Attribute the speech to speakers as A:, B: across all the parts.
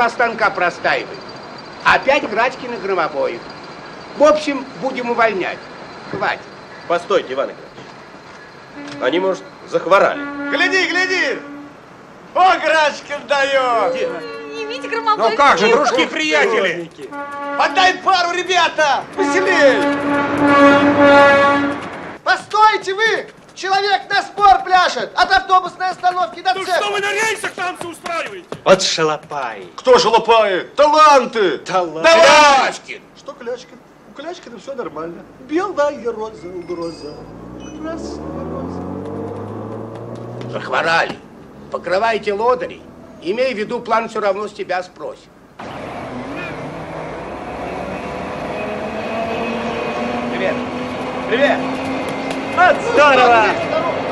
A: Два станка простаивают. Опять и Громобоев. В общем, будем увольнять. Хватит.
B: Постойте, Иван Игнатьевич. Они, может, захворали.
C: Гляди, гляди! О, Грачкин дает!
D: Не видите, Громобоев?
C: Ну как же, дружки-приятели! Отдай пару, ребята! Веселей!
E: Постойте вы! Человек на спор пляшет! От автобусной остановки до
F: Ну
E: цеха!
F: что вы на рельсах танцы устраиваете?
G: Вот шалопай.
C: Кто же лопает? Таланты!
G: Таланты.
C: Клячкин! Что Клячкин? У Клячкина все нормально. Белая роза, угроза. Красная роза.
A: Захворали. Покрывайте лодырей. Имей в виду, план все равно с тебя спросит.
G: Привет. Привет. Вот здорово.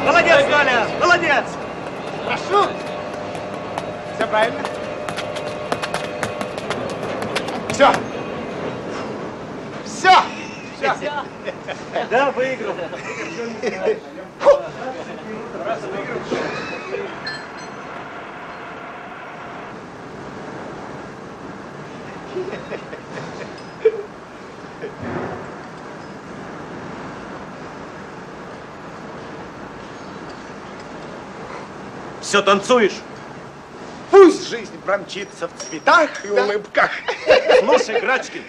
G: Молодец, Галя, молодец.
E: Прошу!
C: Все правильно? Все! Все!
G: Да, выиграл. Все танцуешь?
C: Пусть жизнь промчится в цветах и улыбках.
G: Слушай, Грачкин,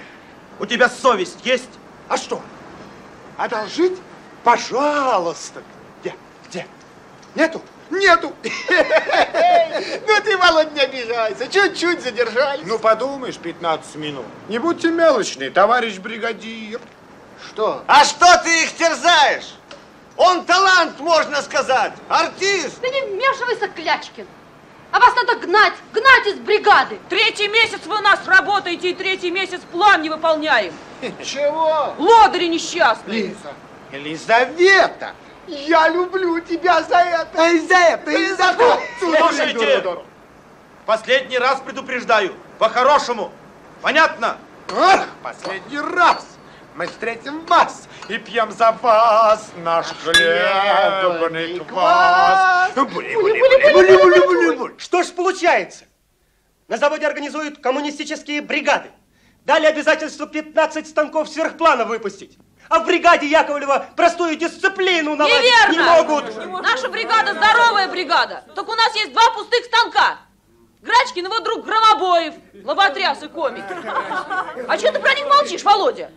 G: у тебя совесть есть?
C: А что? Одолжить? Пожалуйста. Где? Где? Нету? Нету. Ну ты, Володь, не обижайся. Чуть-чуть задержались.
H: Ну, подумаешь, 15 минут. Не будьте мелочный, товарищ бригадир.
E: Что?
C: А что ты их терзаешь? Он талант, можно сказать. Артист.
D: Ты не вмешивайся, Клячкин. А вас надо гнать, гнать из бригады.
I: Третий месяц вы у нас работаете, и третий месяц план не выполняем.
E: Чего?
I: Лодыри несчастные.
C: Лиза. Елизавета. Я люблю тебя за это. И за это, и за то.
G: Слушайте, последний раз предупреждаю, по-хорошему. Понятно?
C: Ах, последний раз. Мы встретим вас и пьем за вас наш хлебный квас.
J: Что ж получается? На заводе организуют коммунистические бригады. Дали обязательство 15 станков сверхплана выпустить. А в бригаде Яковлева простую дисциплину наладить
I: Неверно!
J: не могут.
I: Наша бригада здоровая бригада. Только у нас есть два пустых станка. Грачкин и его друг Громобоев, лоботряс и комик. А что ты про них молчишь, Володя?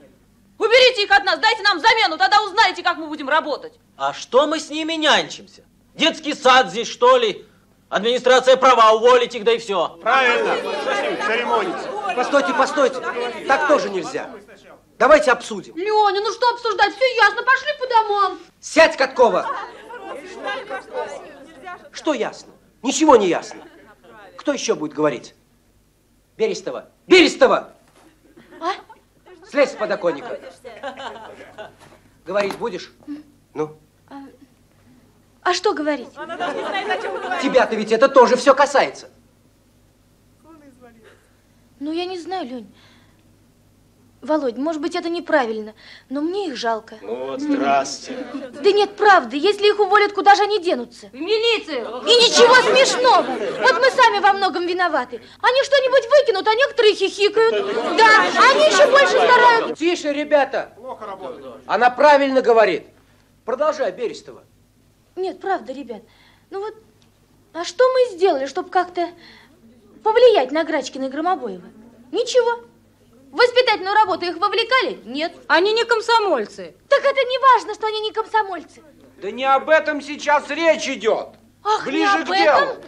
I: Уберите их от нас, дайте нам замену, тогда узнаете, как мы будем работать.
K: А что мы с ними нянчимся? Детский сад здесь, что ли? Администрация права, уволить их, да и все.
J: Правильно. Что с ним церемониться?
E: Постойте, постойте. Так тоже нельзя. Давайте обсудим.
D: Леня, ну что обсуждать? Все ясно, пошли по домам.
E: Сядь, Каткова. Что ясно? Ничего не ясно. Кто еще будет говорить? Берестова. Берестова!
D: А?
E: Слезь с подоконника. Говорить будешь? Ну,
D: А что говорить?
E: тебя-то ведь это тоже все касается.
D: Ну, я не знаю, Лень. Володь, может быть, это неправильно, но мне их жалко.
G: Вот, здрасте.
D: Да нет, правда, если их уволят, куда же они денутся?
I: В милицию.
D: И ничего смешного. Вот мы сами во многом виноваты. Они что-нибудь выкинут, а некоторые хихикают. Да, они еще больше стараются.
E: Тише, ребята. Она правильно говорит. Продолжай, Берестова.
D: Нет, правда, ребят. Ну вот, а что мы сделали, чтобы как-то повлиять на Грачкина и Громобоева? Ничего. Воспитательную работу их вовлекали? Нет.
I: Они не комсомольцы.
D: Так это не важно, что они не комсомольцы.
E: Да не об этом сейчас речь идет.
D: Ах,
E: Ближе
D: не об
E: к делу.
D: этом?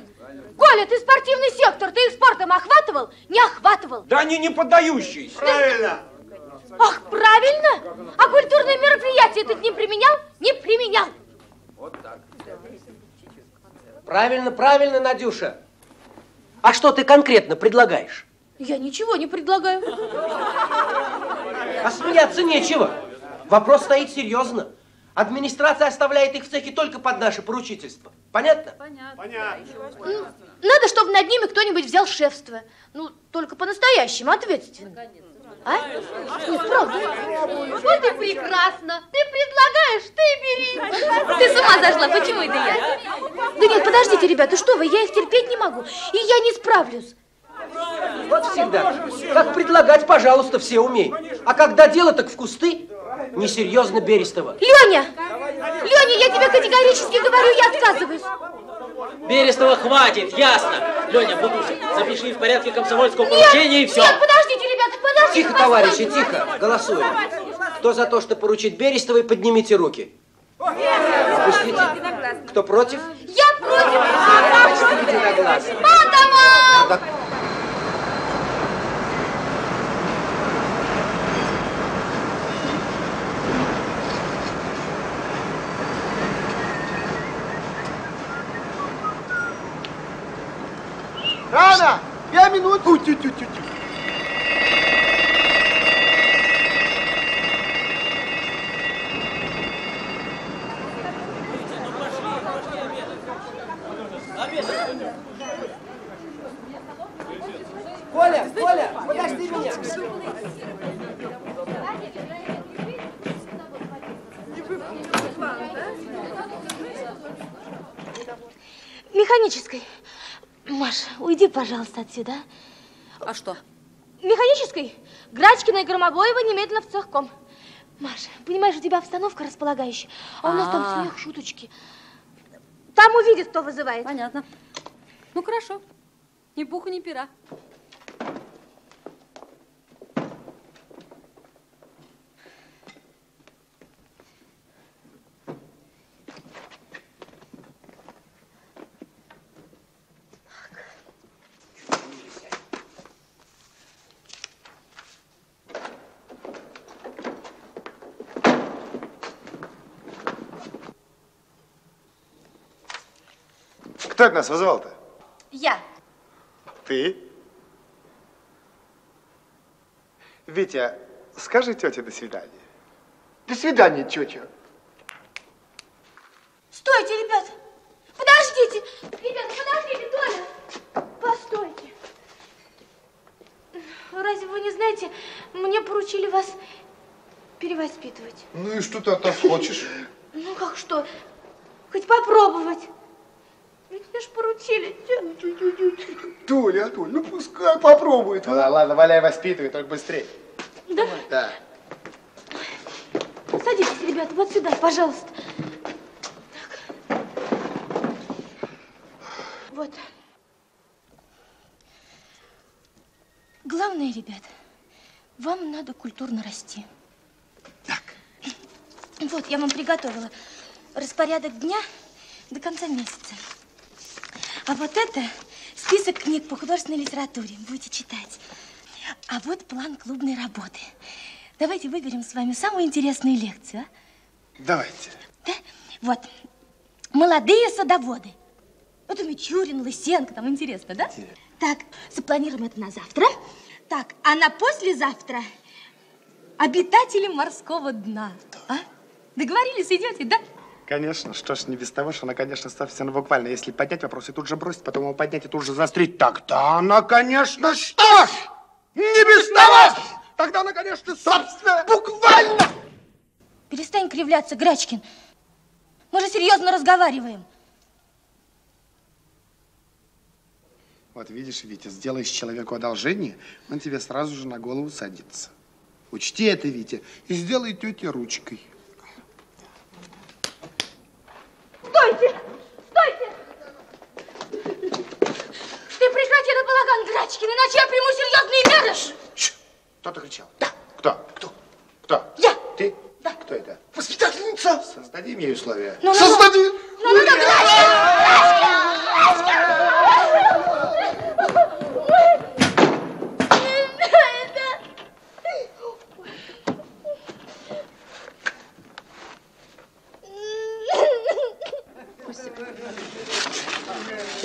D: Коля, ты спортивный сектор, ты их спортом охватывал? Не охватывал.
E: Да они не поддающиеся.
C: Правильно.
D: Ах, правильно. А культурные мероприятия ты к ним применял? Не применял.
E: Правильно, правильно, Надюша. А что ты конкретно предлагаешь?
D: Я ничего не предлагаю.
E: А смеяться нечего. Вопрос стоит серьезно. Администрация оставляет их в цехе только под наше поручительство. Понятно?
D: Надо, чтобы над ними кто-нибудь взял шефство. Ну, только по-настоящему, ответственно. А? Нет, правда.
L: Вот и прекрасно. Ты предлагаешь, ты бери.
D: Ты с ума зашла, почему это я? Да нет, подождите, ребята, что вы, я их терпеть не могу. И я не справлюсь.
E: Вот всегда. Как предлагать, пожалуйста, все умеют. А когда дело, так в кусты. Несерьезно Берестова.
D: Леня! Леня, я тебе категорически говорю, я отказываюсь.
K: Берестова хватит, ясно. Леня, Бутусик, запиши в порядке комсомольского поручения и все.
D: Нет, подождите, ребята, подождите.
E: Тихо, товарищи, тихо. Голосуем. Кто за то, что поручить Берестовой, поднимите руки. Опустите. Кто против?
D: Я против.
E: Почти единогласно.
D: Мадама!
E: Rana, 10 minutos. Ui,
D: ui, ui, ui. Пожалуйста, отсюда.
I: А что?
D: Механической. Грачкина и Громобоева немедленно в цехком. Маша, понимаешь, у тебя обстановка располагающая, а у нас там
I: А.
D: смех, шуточки. Там увидит, кто вызывает.
I: Понятно. Ну, хорошо. Ни пуха, ни пера.
H: Нас вызывал-то?
D: Я.
H: Ты? Витя, скажи тете до свидания.
C: До свидания, тетя.
D: Стойте, ребята! Подождите! Ребята, подождите, Толя! Постойте. Разве вы не знаете, мне поручили вас перевоспитывать.
H: Ну и что ты от нас хочешь?
D: Ну как что? Хоть попробовать. Ведь мне ж поручили.
C: Толя, Толя, ну пускай попробует.
H: Ну, ладно, ладно, валяй, воспитывай, только быстрее.
D: Да?
H: Да.
D: Садитесь, ребята, вот сюда, пожалуйста. Так. Вот. Главное, ребята, вам надо культурно расти. Так. Вот, я вам приготовила распорядок дня до конца месяца. А вот это список книг по художественной литературе. Будете читать. А вот план клубной работы. Давайте выберем с вами самую интересную лекцию, а?
H: Давайте.
D: Да? Вот. Молодые садоводы. Это Мичурин, Лысенко, там интересно, да? Так, запланируем это на завтра. Так, а на послезавтра обитатели морского дна. А? Договорились, идете, да?
H: Конечно, что ж, не без того, что она, конечно, собственно, буквально, если поднять вопрос и тут же бросить, потом его поднять и тут же заострить, тогда она, конечно, что ж, не без того, тогда она, конечно, собственно, буквально.
D: Перестань кривляться, Грачкин. Мы же серьезно разговариваем.
H: Вот видишь, Витя, сделаешь человеку одолжение, он тебе сразу же на голову садится. Учти это, Витя, и сделай тете ручкой.
D: Стойте! Стойте! Ты прекрати этот балаган, Грачкин, иначе я приму серьезные меры.
H: Кто ты кричал? Да. Кто? Кто? Кто?
D: Я.
H: Ты? Да. Кто это? Воспитательница. Создадим ей условия.
D: Ну, ну, ну.
H: Создадим.
D: Ну, ну, ну, Грачкин!
M: И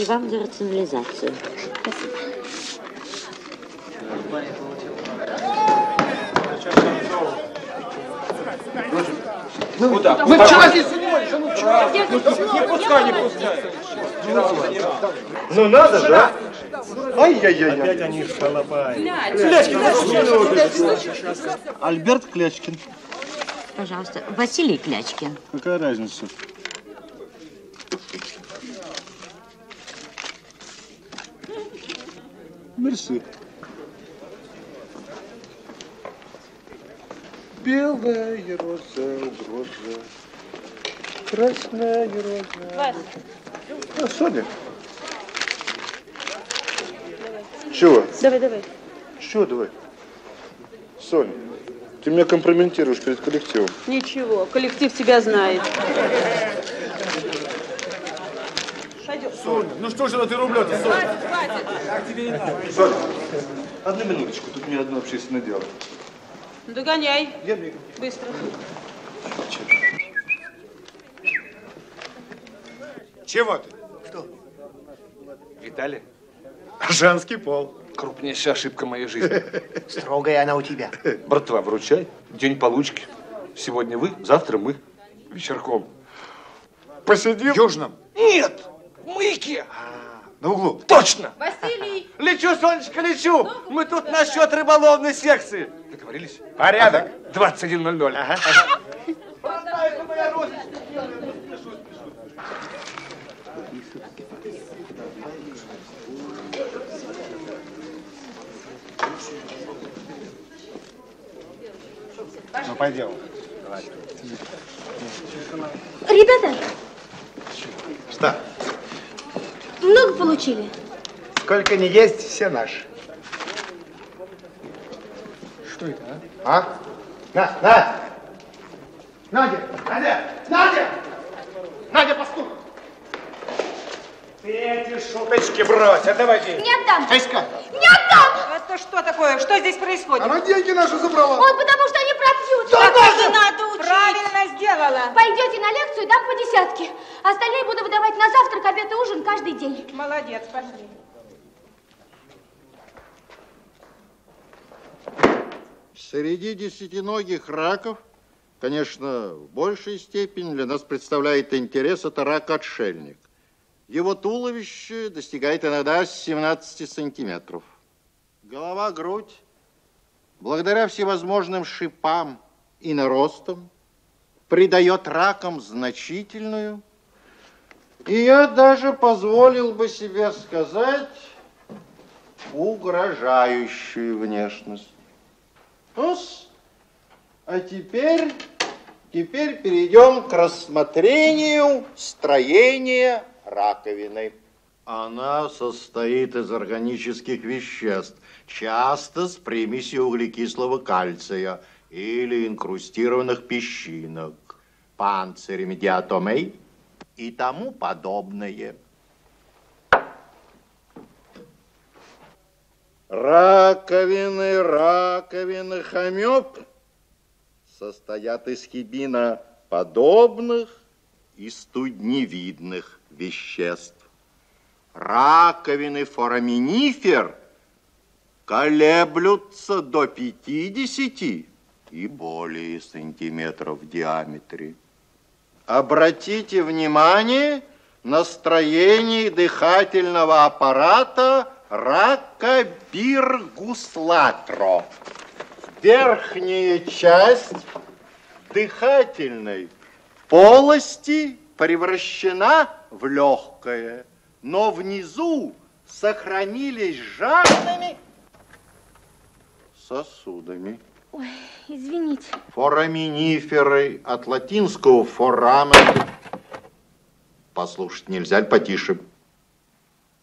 M: вам за рационализацию.
E: Ну,
C: Куда? Мы вчера здесь занимались. Не пускай, не пускай. Ну надо же, а? Ай-яй-яй. Опять они шалопаи. Клячкин, Альберт Клячкин.
M: Пожалуйста, Василий Клячкин.
C: Какая разница? Мерси. Белая роза, роза, красная роза. А, Соня. Чего?
I: Давай, давай.
C: Чего давай? Соня, ты меня компрометируешь перед коллективом.
I: Ничего, коллектив тебя знает.
C: Соня, ну что же ты рубля-то, Соня? Соня, одну минуточку, тут мне одно общественное дело.
I: Догоняй.
C: Я бегу.
I: Быстро.
H: Чего ты?
C: Что?
H: Виталий? Женский пол.
C: Крупнейшая ошибка моей жизни.
H: Строгая она у тебя.
C: Братва, вручай. День получки. Сегодня вы, завтра мы. Вечерком.
H: Посидим? В Южном?
C: Нет, в маяке.
H: На углу?
C: Точно.
I: Василий!
C: Лечу, Сонечка, лечу. Мы тут насчет рыболовной секции. Договорились?
H: Порядок.
C: Ага. 21.00. Ага.
H: Ну, пойдем.
D: Ребята,
H: Что?
D: Много получили?
H: Сколько не есть, все наши. Что это, а? А? На, на! Надя! Надя! Надя! Надя, пастух! Ты эти шуточки брось, отдавайте.
D: Не отдам.
H: Аська!
D: Не отдам!
I: Это что такое? Что здесь происходит?
H: Она деньги наши забрала.
D: Вот потому что они пропьют.
H: Да,
D: Так не надо учить.
I: Правильно сделала.
D: Пойдете на лекцию, дам по десятке. Остальные буду выдавать на завтрак, обед и ужин каждый день.
I: Молодец, пошли.
N: Среди десятиногих раков, конечно, в большей степени для нас представляет интерес это рак-отшельник. Его туловище достигает иногда 17 сантиметров. Голова, грудь, благодаря всевозможным шипам и наростам, придает ракам значительную, и я даже позволил бы себе сказать, угрожающую внешность. Ну-с, а теперь, теперь перейдем к рассмотрению строения раковины. Она состоит из органических веществ, часто с примесью углекислого кальция или инкрустированных песчинок, панцирями диатомей и тому подобное. Раковины, раковины хомёб состоят из хибиноподобных и студневидных веществ. Раковины фораминифер колеблются до 50 и более сантиметров в диаметре. Обратите внимание на строение дыхательного аппарата ракобиргуслатро. Верхняя часть дыхательной полости превращена в легкое, но внизу сохранились жадными сосудами.
D: Ой, извините.
N: Фораминиферы от латинского форамен. Послушать нельзя ли потише?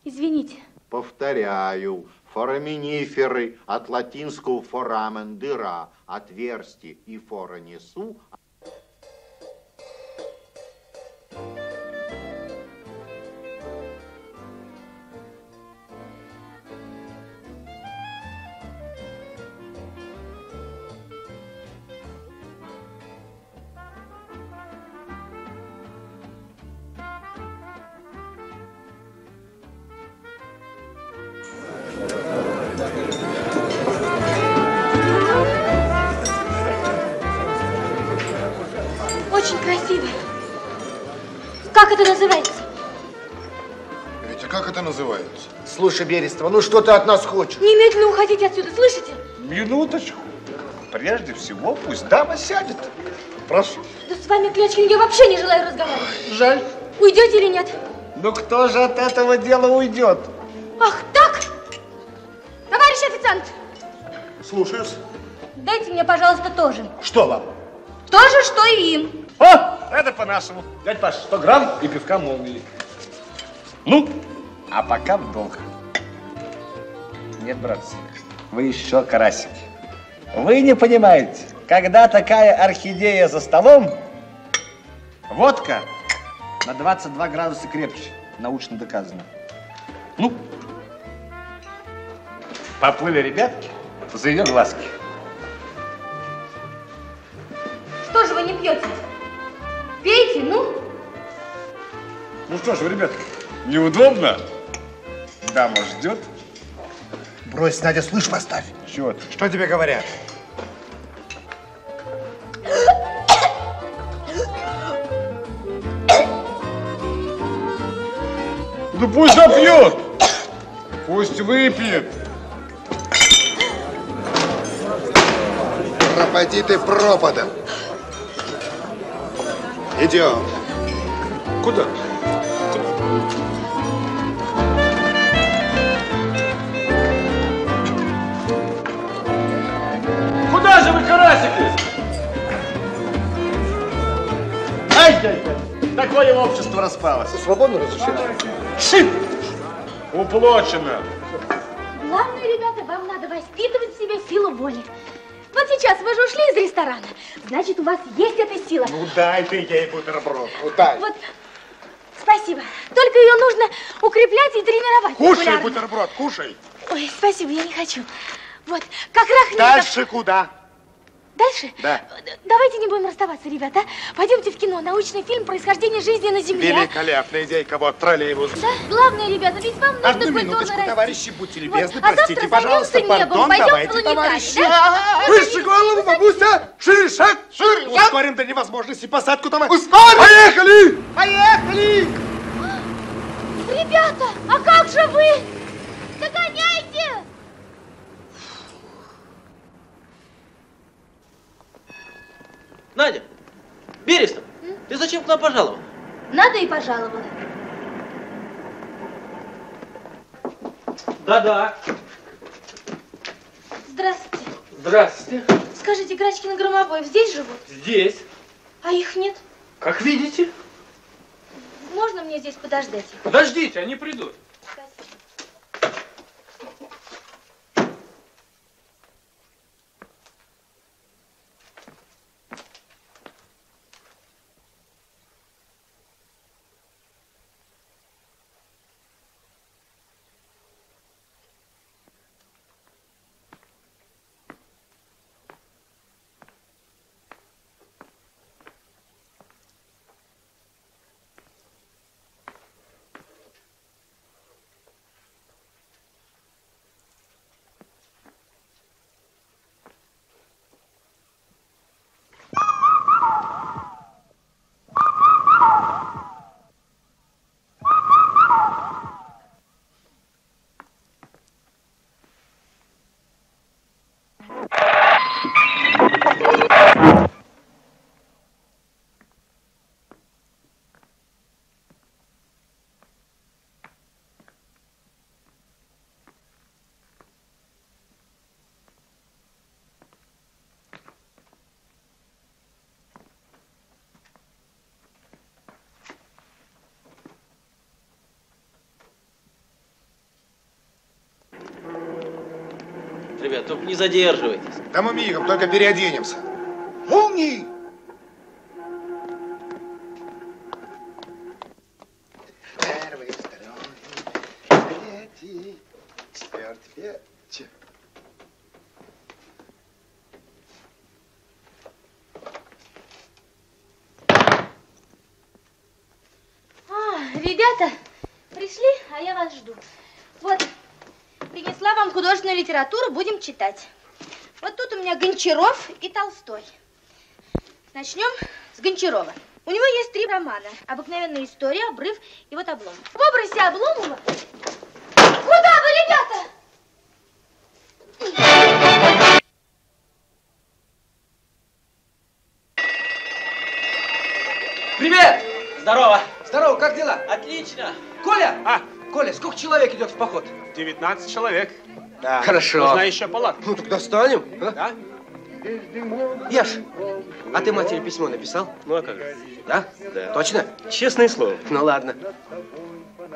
D: Извините.
N: Повторяю, фораминиферы от латинского форамен, дыра, отверстие и фора
C: Слушай, Берестова, ну что ты от нас хочешь?
D: Немедленно уходите отсюда, слышите?
C: Минуточку. Прежде всего, пусть дама сядет. Прошу.
D: Да с вами, Клячкин, я вообще не желаю разговаривать.
C: Жаль.
D: Уйдете или нет?
C: Ну кто же от этого дела уйдет?
D: Ах, так? Товарищ официант,
C: Слушаюсь.
D: дайте мне, пожалуйста, тоже.
C: Что вам?
D: То же, что и им.
C: О, это по-нашему. Дядь Паш, 100 грамм и пивка молнии. Ну, а пока в долг. Нет, братцы, вы еще карасики. Вы не понимаете, когда такая орхидея за столом, водка на 22 градуса крепче, научно доказано. Ну, поплыли ребятки за ее глазки.
D: Что же вы не пьете? Пейте, ну.
C: Ну что ж вы, ребятки, неудобно? Дама ждет.
H: Брось, Надя, слышь, поставь.
C: Чего ты?
H: Что тебе говорят?
C: Ну пусть запьет. Пусть выпьет.
H: Пропади ты пропадом. Идем.
C: Куда? Куда карасики? Ай-яй-яй. Такое общество распалось. Свободно разрешено? Шип! Уплочено.
D: Главное, ребята, вам надо воспитывать в себе силу воли. Вот сейчас вы же ушли из ресторана. Значит, у вас есть эта сила.
C: Ну дай ты ей бутерброд. Ну дай.
D: Вот, спасибо. Только ее нужно укреплять и тренировать.
H: Кушай
D: регулярно.
H: бутерброд, кушай.
D: Ой, спасибо, я не хочу. Вот, как Рахметов...
H: Дальше куда?
D: Дальше?
H: Да.
D: Давайте не будем расставаться, ребята. Пойдемте в кино. Научный фильм «Происхождение жизни на Земле».
H: Великолепная идейка, вот троллейбус.
D: Да? Главное, ребята, ведь вам нужно
H: Одну
D: культурно
H: минуточку,
D: расти.
H: товарищи, будьте
D: Вот,
H: любезны,
D: а
H: простите, пожалуйста, пардон,
D: пойдем
H: давайте, товарищи.
D: да?
H: Выше голову, бабуся! Шире шаг! Шире Ускорим до невозможности посадку, товарищ! Ускорим! Поехали! Поехали!
D: Ребята, а как же вы? Догоняйте!
K: Надя, Берестов, ты зачем к нам пожаловал?
D: Надо и пожаловала.
K: Да-да.
D: Здравствуйте.
K: Здравствуйте.
D: Скажите, Грачкин и Громобоев здесь живут?
K: Здесь.
D: А их нет?
K: Как видите.
D: Можно мне здесь подождать?
K: Подождите, они придут. Ребят, не задерживайтесь.
H: Да мы мигом, только переоденемся.
D: Читать. Вот тут у меня Гончаров и Толстой. Начнем с Гончарова. У него есть три романа. Обыкновенная история, обрыв и вот облом. В образе Обломова... Куда вы, ребята?
E: Привет!
C: Здорово.
E: Здорово, как дела?
K: Отлично.
E: Коля! А, Коля, сколько человек идет в поход?
C: 19 человек.
E: Да. Хорошо.
C: Нужна еще палатка.
E: Ну, так достанем. А?
C: Да?
E: Яш, а ты матери письмо написал?
B: Ну, а как же?
E: Да?
B: Да.
E: Точно?
B: Честное слово.
E: Ну, ладно.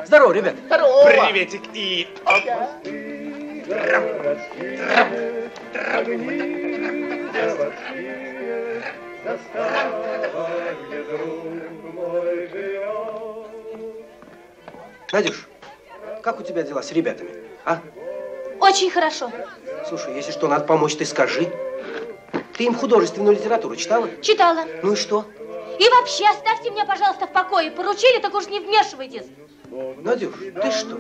E: Здорово, ребят.
C: Приветик и...
E: Надюш, как у тебя дела с ребятами? А?
D: Очень хорошо.
E: Слушай, если что, надо помочь, ты скажи. Ты им художественную литературу читала?
D: Читала.
E: Ну и что?
D: И вообще, оставьте меня, пожалуйста, в покое. Поручили, так уж не вмешивайтесь.
E: Надюш, ты что?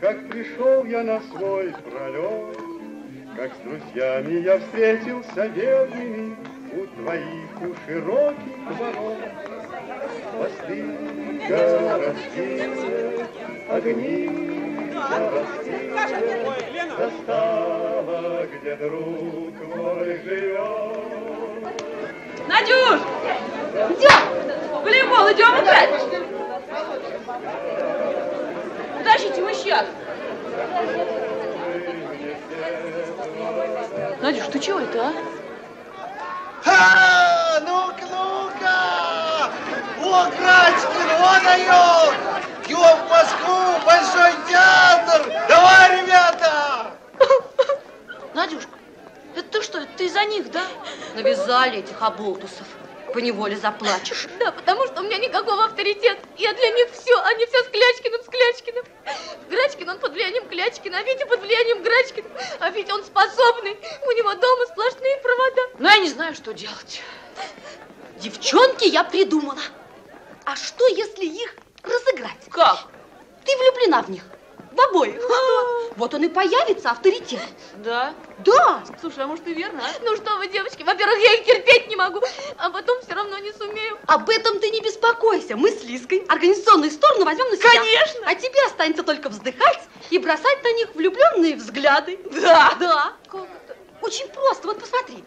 F: Как пришел я на свой пролет, Как с друзьями я встретился верными У твоих у широких ворот. Мосты городские, огни Застава, где друг мой живет.
I: Надюш! В волейбол идем играть! Мы сейчас. Надюш, ты чего это, а?
O: Ха! Ну-ка, ну-ка! О, Крачкин, он дает! Его в Москву, Большой театр! Давай, ребята!
I: Надюшка, это ты что, это ты из-за них, да?
L: Навязали этих оболтусов. Поневоле заплачешь.
D: Да, потому что у меня никакого авторитета. Я для них все. Они все с Клячкиным, с Клячкиным. Грачкин, он под влиянием Клячкина, а Витя под влиянием Грачкина. А ведь он способный. У него дома сплошные провода.
I: Ну, я не знаю, что делать.
L: Девчонки, я придумала. А что, если их разыграть?
I: Как?
L: Ты влюблена в них. В обоих. Вот он и появится, авторитет.
I: Да?
L: Да.
I: Слушай, а может и верно, а?
D: Ну что вы, девочки, во-первых, я их терпеть не могу, а потом все равно не сумею.
L: Об этом ты не беспокойся. Мы с Лиской организационную сторону возьмем на себя.
I: Конечно.
L: А тебе останется только вздыхать и бросать на них влюбленные взгляды.
I: Да.
L: Да. Очень просто. Вот посмотри.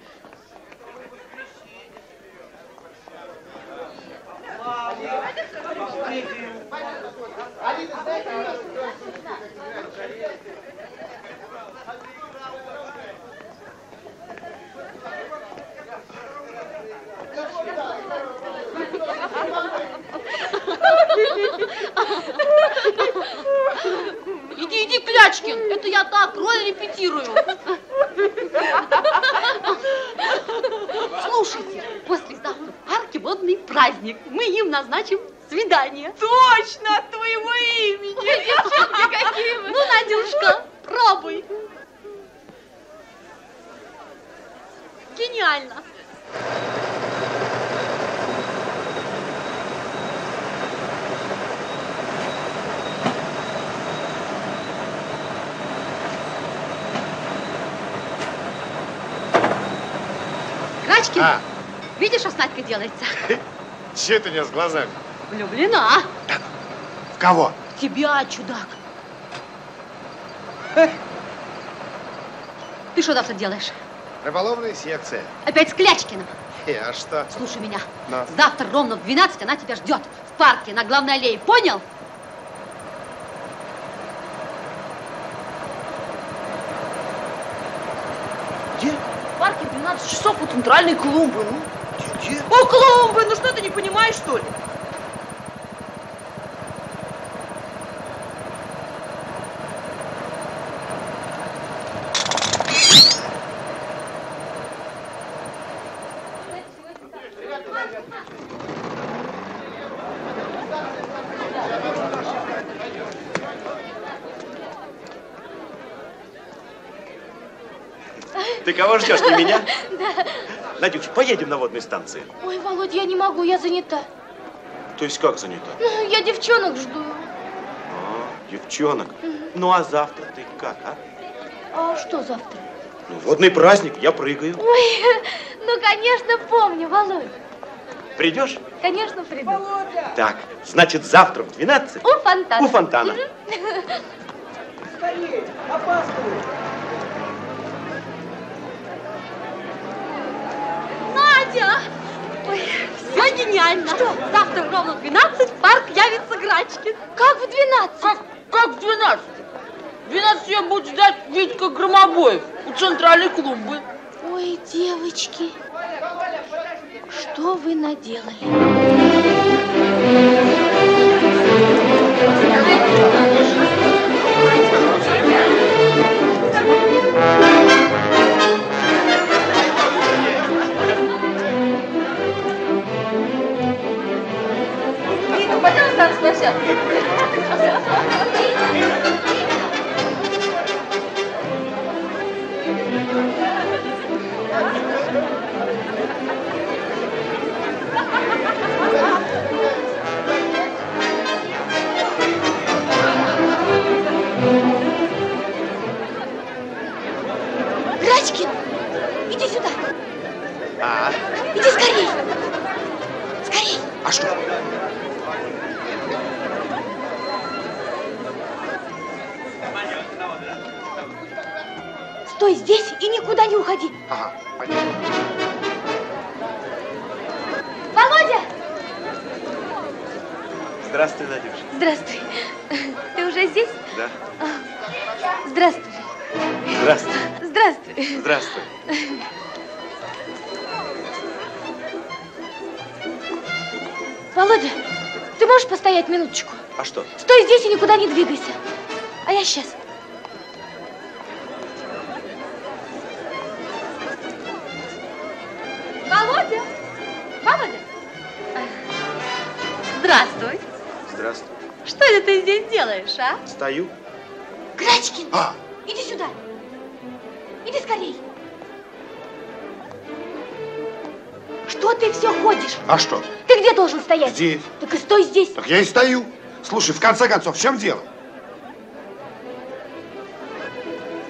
I: Иди, иди, Клячкин. Это я так, роль репетирую.
L: Слушайте, послезавтра в парке водный праздник. Мы им назначим свидание.
I: Точно, от твоего имени.
D: Ой, девчонки, какие вы.
L: Ну, Надюшка, пробуй. Гениально. Крачкин,
H: А.
L: видишь, что с Надькой делается?
H: Че ты у меня с глазами?
L: Влюблена.
H: В кого?
L: В тебя, чудак. Ты что завтра делаешь?
H: Рыболовная секция.
L: Опять с Клячкиным.
H: Я что?
L: Слушай меня.
H: Ну?
L: Завтра ровно в 12 она тебя ждет в парке на главной аллее. Понял?
I: Где? В парке 12 часов у центральной клумбы. Ну. Где? У клумбы! Ну что ты не понимаешь, что ли?
B: Ты кого ждешь, не меня? Надюш, поедем на водной станции.
D: Ой, Володь, я не могу, я занята.
B: То есть как занята?
D: Ну, я девчонок жду.
B: А, девчонок. Ну а завтра ты как, а?
D: А что завтра?
B: Ну, водный праздник, я прыгаю.
D: Ой, ну, конечно, помню, Володь.
B: Придешь?
L: Конечно, приду.
B: Так, значит, завтра в 12
L: У фонтана.
B: у фонтана.
J: Скорее, опаздываю.
L: Надя! Ой, все гениально. Что? Завтра ровно в 12 в парк явится Грачкин. Как в 12?
I: Как, как в 12? В 12 я буду ждать Витька Громобоев у центральной клумбы.
D: Ой, девочки, что вы наделали?
I: На площадку.
D: Грачкин, иди сюда.
B: А,
D: Иди скорей. Скорей.
H: А что?
D: Стой здесь и никуда не уходи.
H: Ага, понятно.
D: Володя!
B: здравствуй, Надюша.
D: Здравствуй. Ты уже здесь?
B: Да.
D: Здравствуй.
B: Здравствуй.
D: Здравствуй.
B: Здравствуй.
D: Володя, ты можешь постоять минуточку?
B: А что?
D: Стой здесь и никуда не двигайся. А я сейчас.
L: Володя! Володя! Здравствуй.
B: Здравствуй.
L: Что это ты здесь делаешь, а?
B: Стою.
D: Грачкин,
H: А,
D: иди сюда. Иди скорей. Что ты все ходишь?
H: а что?
D: Ты где должен стоять?
H: Здесь.
D: Так и стой здесь.
H: Так я и стою. Слушай, в конце концов, в чем дело?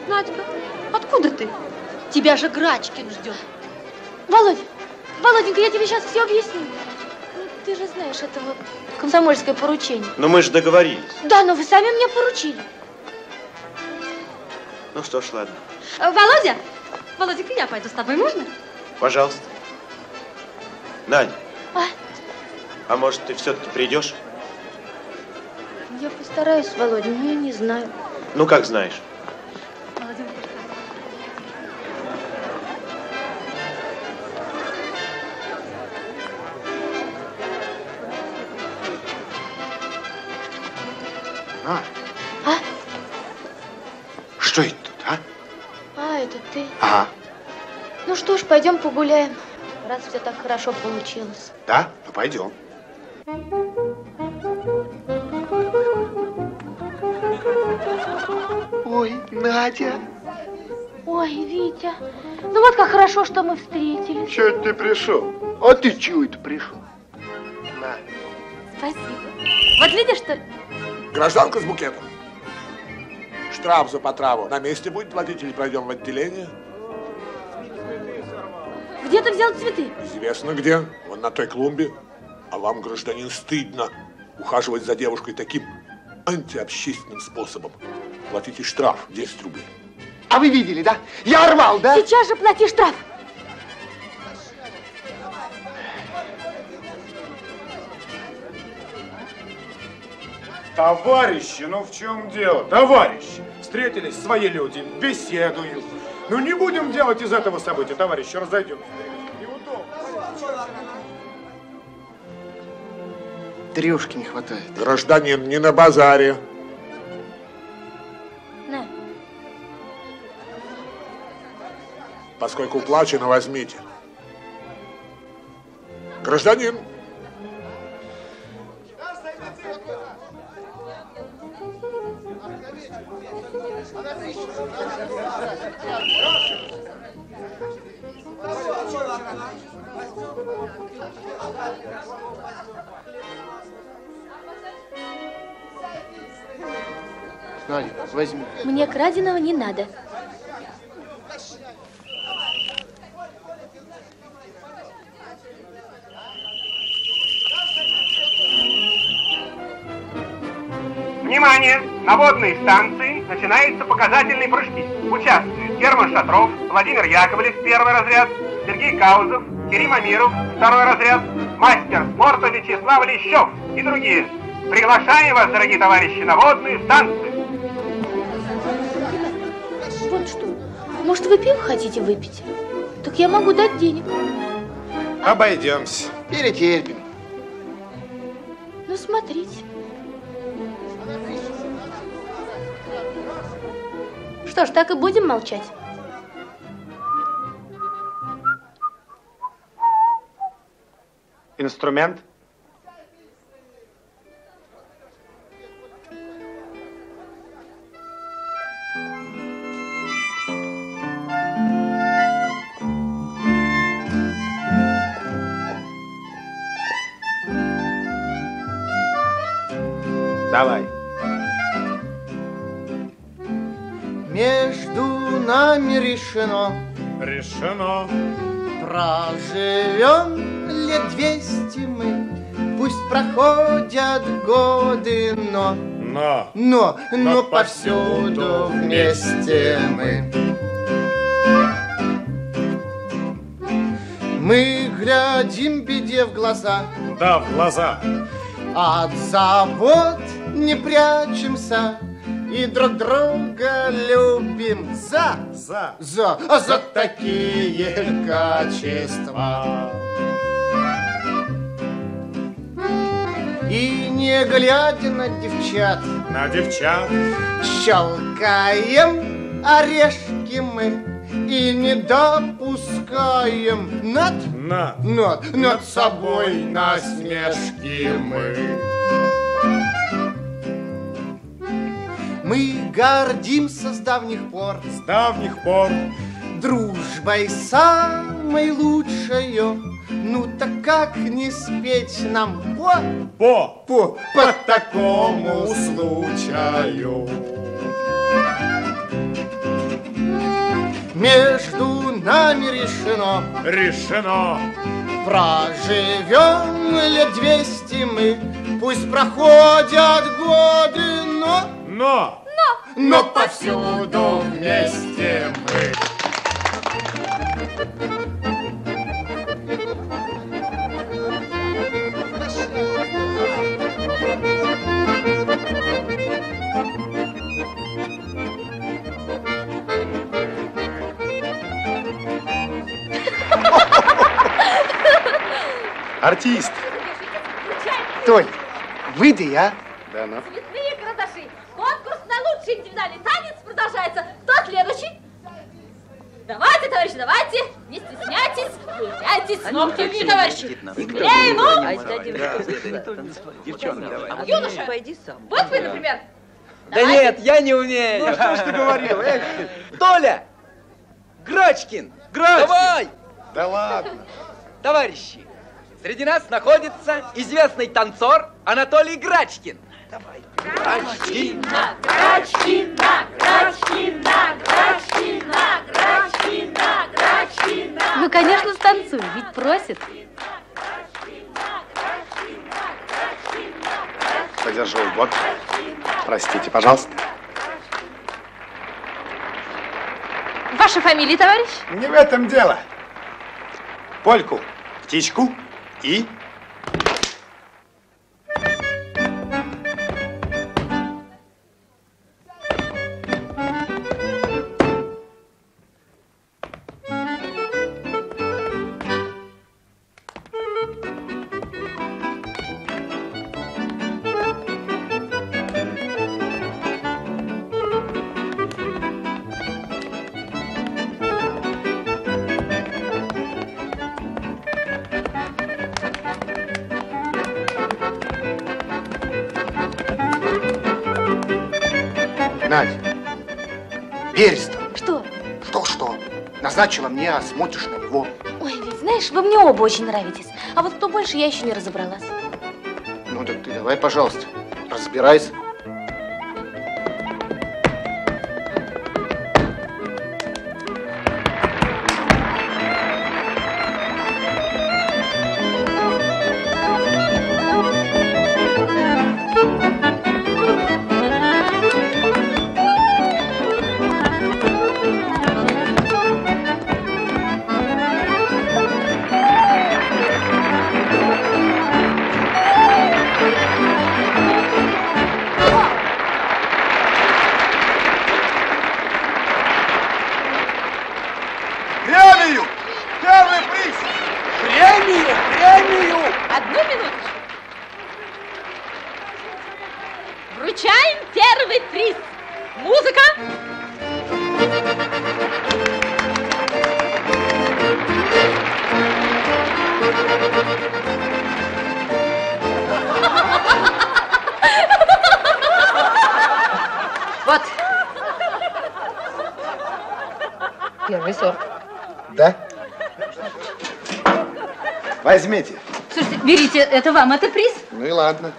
L: Надька, откуда ты? Тебя же Грачкин ждет.
D: Володя, Володенька, я тебе сейчас все объясню. Ну, ты же знаешь, это вот комсомольское поручение.
B: Но мы же договорились.
D: Да, но вы сами мне поручили.
B: Ну что ж, ладно.
L: Э, Володя, Володенька, я пойду с тобой, можно?
B: Пожалуйста. Надь,
D: А,
B: а может, ты все-таки придешь?
D: я постараюсь, Володя, но я не знаю.
B: Ну, как знаешь.
D: Ж, пойдем погуляем, раз все так хорошо получилось.
H: Да? Ну, пойдем.
O: Ой, Надя.
D: Ой, Витя, ну вот как хорошо, что мы встретились.
O: Че это ты пришел? А ты чего это пришел? На.
D: Спасибо. Вот видишь, что...
P: Гражданка с букетом. Штраф за потраву. На месте будет платить или пройдем в отделение?
D: Где ты взял цветы?
P: Известно где. Вон на той клумбе. А вам, гражданин, стыдно ухаживать за девушкой таким антиобщественным способом. Платите штраф 10 рублей.
O: А вы видели, да? Я рвал, да?
D: Сейчас же плати штраф.
Q: Товарищи, ну в чем дело? Товарищи, встретились свои люди, беседуют. Ну не будем делать из этого события, товарищи, разойдемся.
O: Трешки не хватает.
P: Гражданин, не на базаре.
D: На.
P: Поскольку уплачено, возьмите. Гражданин,
O: Надя, возьми.
D: Мне краденого не надо.
R: Внимание! На водной станции начинаются показательные прыжки. Участвуют Герман Шатров, Владимир Яковлев, первый разряд, Сергей Каузов, Керим Амиров, второй разряд, мастер спорта Вячеслав Лещев и другие. Приглашаем вас, дорогие товарищи, на водную станцию.
D: Вот что. Может, вы пиво хотите выпить? Так я могу дать денег.
Q: Обойдемся. Перетерпим.
D: Ну, смотрите. Что ж, так и будем молчать.
Q: Инструмент? Давай.
S: Между нами решено,
Q: Решено.
S: проживем лет двести мы, пусть проходят годы, но,
Q: Но.
S: но, но,
Q: Но
S: повсюду вместе мы. Мы глядим беде в глаза,
Q: Да, в глаза.
S: от забот не прячемся и друг друга любим за,
Q: за,
S: за, за такие качества. И не глядя на девчат,
Q: На девчат.
S: щелкаем орешки мы и не допускаем над,
Q: над,
S: над, над собой насмешки мы. Мы гордимся с давних пор,
Q: с давних пор,
S: дружбой самой лучшей. Ну так как не спеть нам? По,
Q: по,
S: по, по такому случаю? Между нами решено,
Q: решено,
S: проживем лет двести мы, пусть проходят годы, но,
Q: но,
S: но, но повсюду вместе мы.
Q: Артист.
H: Толь, выйди, а?
Q: Да, ну.
L: Цветные карандаши. Конкурс на лучший индивидуальный танец продолжается. Кто следующий? Давайте, товарищи, давайте. Не стесняйтесь, включайтесь.
I: Ногти, товарищи.
L: Эй, ну!
I: Юноша,
L: пойди сам. Вот вы, например.
E: Да нет, я не умею.
G: Ну что ж ты говорил, эх. Толя! Грачкин!
E: Грачкин!
G: Давай!
Q: Да ладно.
G: Товарищи, среди нас находится известный танцор Анатолий Грачкин. Давай.
L: Грачкина, Грачкина, Грачкина, Грачкина, Грачкина, Грачкина.
D: Ну, конечно, станцуй, ведь просит.
H: Подержу вот. Простите, пожалуйста.
D: Ваша фамилия, товарищ?
Q: Не в этом дело. Польку, птичку и...
H: назначила мне, а смотришь на него.
D: Ой, ведь знаешь, вы мне оба очень нравитесь. А вот кто больше, я еще не разобралась.
H: Ну так ты давай, пожалуйста, разбирайся.
L: Это вам, это приз.
H: Ну и ладно.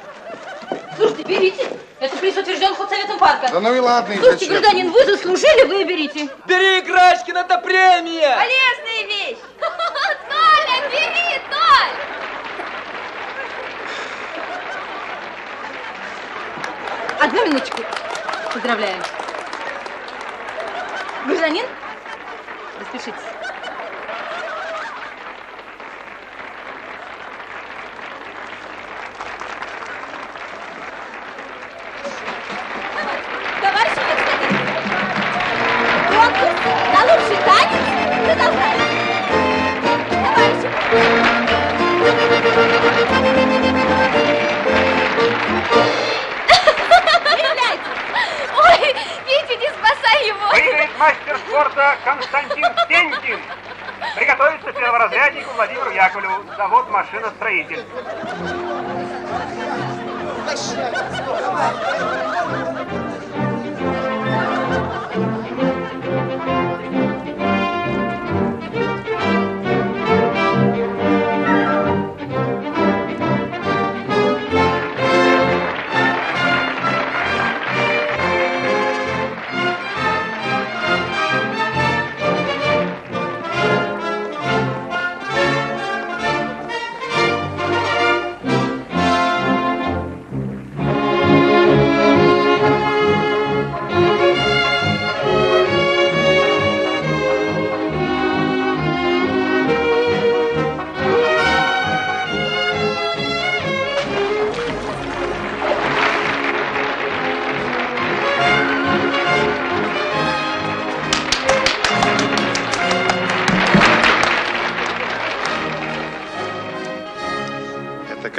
L: Слушайте, берите. Это приз утвержден худсоветом парка.
H: Да ну и ладно, и
L: Слушайте,
H: зачем?
L: гражданин, вы заслужили, выберите.
G: Бери, Грачкин, это премия!
R: Полезная вещь.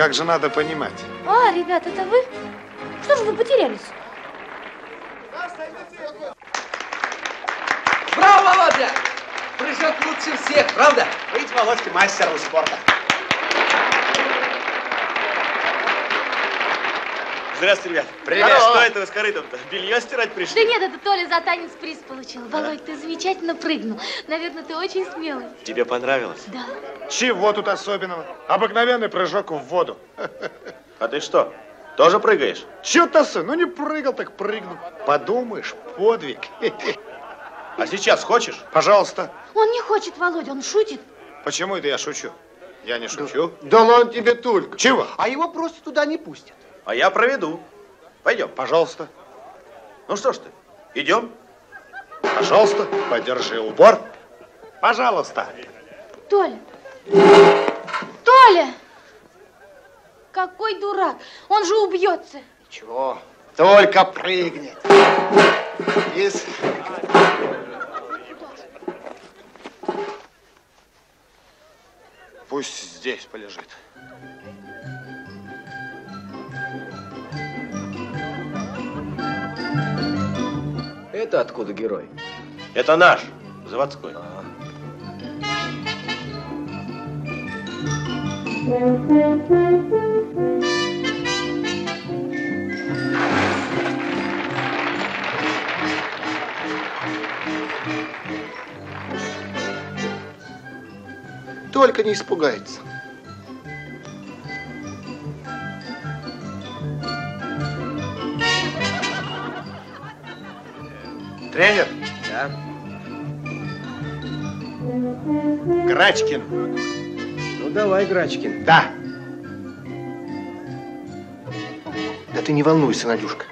H: Это как же надо понимать?
D: А, ребят, это вы? Что же вы потерялись?
G: Браво, Володя! Прыжок лучше всех, правда? Быть Володьке мастером спорта.
B: Здравствуйте, ребят.
G: Привет.
B: А
G: Здорово.
B: что это вы с корытом-то? Белье стирать
D: Да
B: пришли?
D: нет, это Толя за танец приз получил. Володь, ты замечательно прыгнул. Наверное, ты очень смелый.
B: Тебе понравилось?
D: Да.
H: Чего тут особенного? Обыкновенный прыжок в воду.
B: А ты что, тоже прыгаешь?
H: Чё-то, сын, ну не прыгал, так прыгнул. Подумаешь, подвиг.
B: А сейчас хочешь?
H: Пожалуйста.
D: Он не хочет, Володя, он шутит.
H: Почему это я шучу? Я не шучу.
S: Да ладно тебе только.
H: Чего?
S: А его просто туда не пустят.
B: А я проведу. Пойдем.
H: Пожалуйста.
B: Ну что ж ты, идем?
H: Пожалуйста, подержи убор. Пожалуйста.
D: Толя. Толя! Какой дурак! Он же убьется.
S: Чего? Только прыгнет. Из...
H: Пусть здесь полежит.
E: Это откуда герой?
B: Это наш, заводской.
S: Только не испугается.
H: Тренер?
E: Да.
H: Грачкин.
E: Ну давай, Грачкин.
H: Да.
S: Да ты не волнуйся, Надюшка.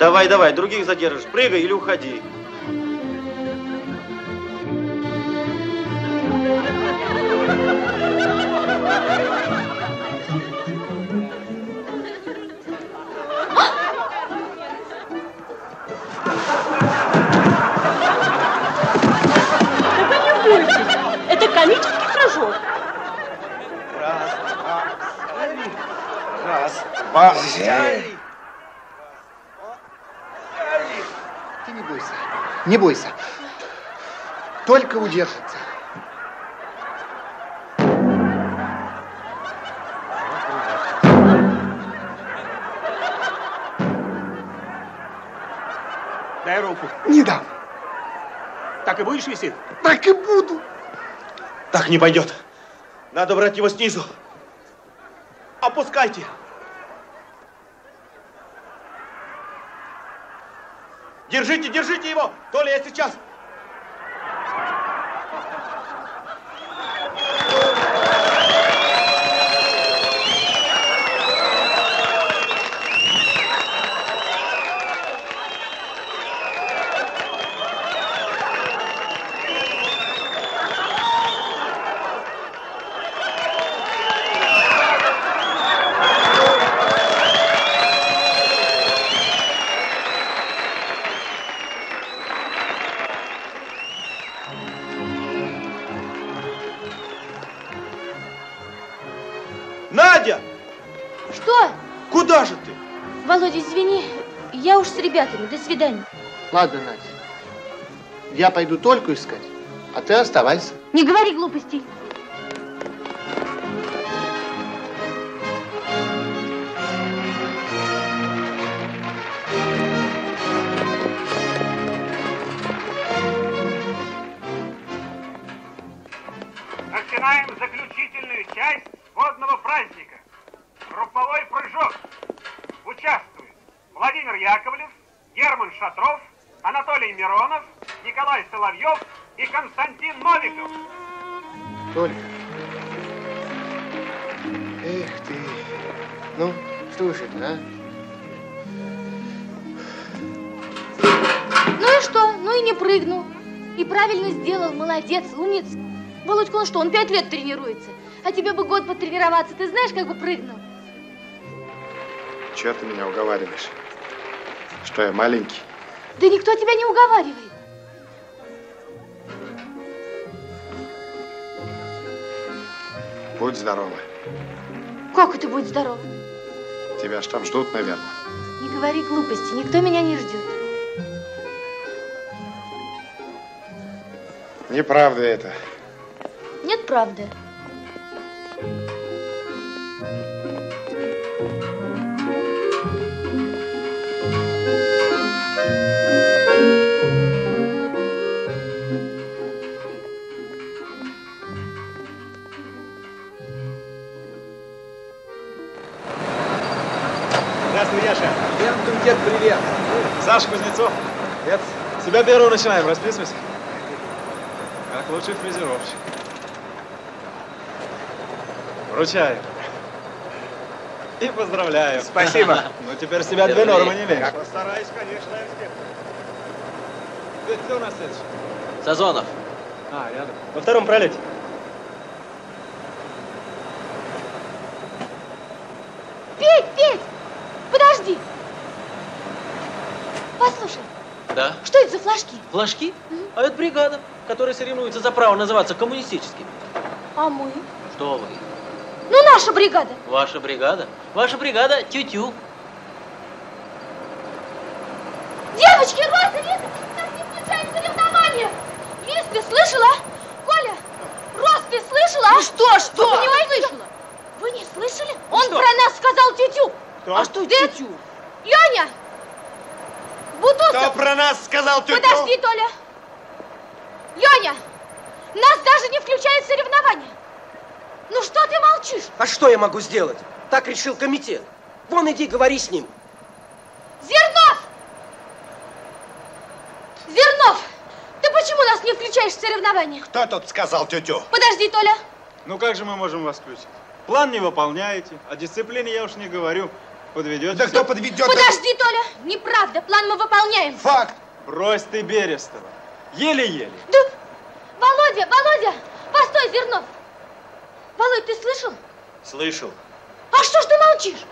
B: Давай, давай, других задержишь. Прыгай или уходи.
Q: Три.
S: Ты не бойся, не бойся. Только удержится.
P: Дай руку.
S: Не дам.
P: Так и будешь висеть?
S: Так и буду.
B: Так не пойдет. Надо брать его снизу. Опускайте. Держите, держите его! Толя, я сейчас.
D: Свидания.
S: Ладно, Надя. Я пойду только искать, а ты оставайся.
D: Не говори глупостей. Не прыгнул. И правильно сделал, молодец, умница. Володька, он что, он пять лет тренируется. А тебе бы год потренироваться, ты знаешь, как бы прыгнул?
S: Чего ты меня уговариваешь? Что я маленький?
D: Да никто тебя не уговаривает.
S: Будь здорова.
D: Как это будет здоров?
S: Тебя ж там ждут, наверное.
D: Не говори глупости, никто меня не ждет.
S: Неправда это.
D: Нет правды.
Q: Здравствуй, Яша.
E: Всем дед, привет.
Q: Саша Кузнецов. Привет. Себя первого начинаем, расписывайся. Лучший фрезеровщик. Вручаю. И поздравляю.
H: Спасибо.
Q: Ну, теперь с тебя две нормы не меньше.
H: Постараюсь, конечно, Эрстек.
Q: Ты кто у нас следующий?
K: Сазонов.
Q: А, рядом.
T: Во втором пролете.
D: Петь, Петь! Подожди! Послушай,
K: Да.
D: что это за флажки?
K: Флажки? А это бригада, которая соревнуется за право называться коммунистическим.
D: А мы?
K: Что вы?
D: Ну, наша бригада.
K: Ваша бригада? Ваша бригада тю-тю.
D: Девочки, Роза, Лиза, не включают в соревнования. Лиз, ты слышала? Коля, Роз, ты слышала? Ну что, что? Вы понимаете, слышала? Вы не слышали? Он
K: что?
D: про нас сказал тетю.
K: Кто? А что тю-тю?
D: Леня! Бутусов!
B: Кто про нас сказал тетю?
D: Подожди, Толя. Леня, нас даже не включают в соревнования. Ну что ты молчишь?
E: А что я могу сделать? Так решил комитет. Вон иди, говори с ним.
D: Зернов! Зернов! Ты почему нас не включаешь в соревнования?
B: Кто тут сказал тетю?
D: Подожди, Толя.
Q: Ну как же мы можем вас включить? План не выполняете, о дисциплине я уж не говорю. Подведете.
B: Да кто подведет?
D: Подожди, Толя. Неправда. План мы выполняем.
B: Факт.
Q: Брось ты Берестова. Еле-еле.
D: Да, Володя, Володя, постой, Зернов. Володь, ты слышал?
B: Слышал.
D: А что ж ты молчишь?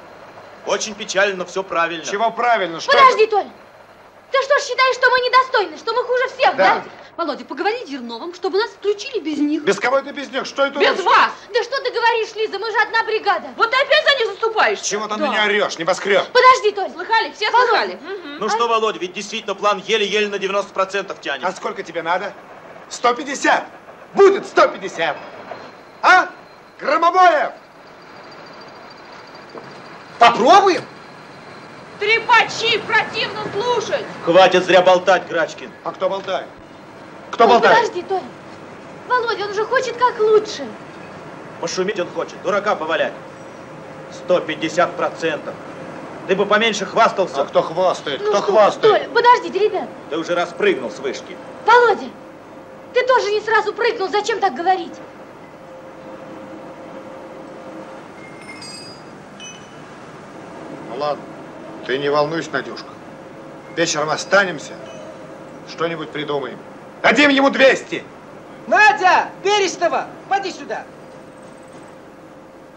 B: Очень печально, но все правильно.
H: Чего правильно? Что
D: Подожди, Толь. Ты что ж считаешь, что мы недостойны, что мы хуже всех, да?
H: Да.
L: Володя, поговори с Зерновым, чтобы нас включили без них.
H: Без кого это без них? Что это?
L: Без вас!
D: Да что ты говоришь, Лиза, мы же одна бригада.
L: Вот ты опять за них
I: вступаешь?
H: Чего ты
I: Да.
H: на меня орешь, небоскреб?
D: Подожди, Толь.
I: Слыхали? Все
D: Володь.
I: слыхали?
B: Ну что, Володя, ведь действительно план еле-еле на 90% тянет.
H: А сколько тебе надо? 150. Будет 150. А? Громобоев!
E: Попробуем?
I: Трепачи, противно слушать.
B: Хватит зря болтать, Грачкин.
H: А кто болтает? Кто болтает?
D: подожди, Толь. Володя, он же хочет как лучше.
B: Пошуметь он хочет, дурака повалять. 150%. Ты бы поменьше хвастался.
H: А кто хвастает?
D: Ну
H: Кто
D: что,
H: хвастает?
D: Толь, подождите, ребят.
B: Ты уже раз прыгнул с вышки.
D: Володя, ты тоже не сразу прыгнул. Зачем так говорить?
H: Ну ладно, ты не волнуйся, Надюшка. Вечером останемся, что-нибудь придумаем. Дадим ему 200.
E: Надя, Берестова, поди сюда.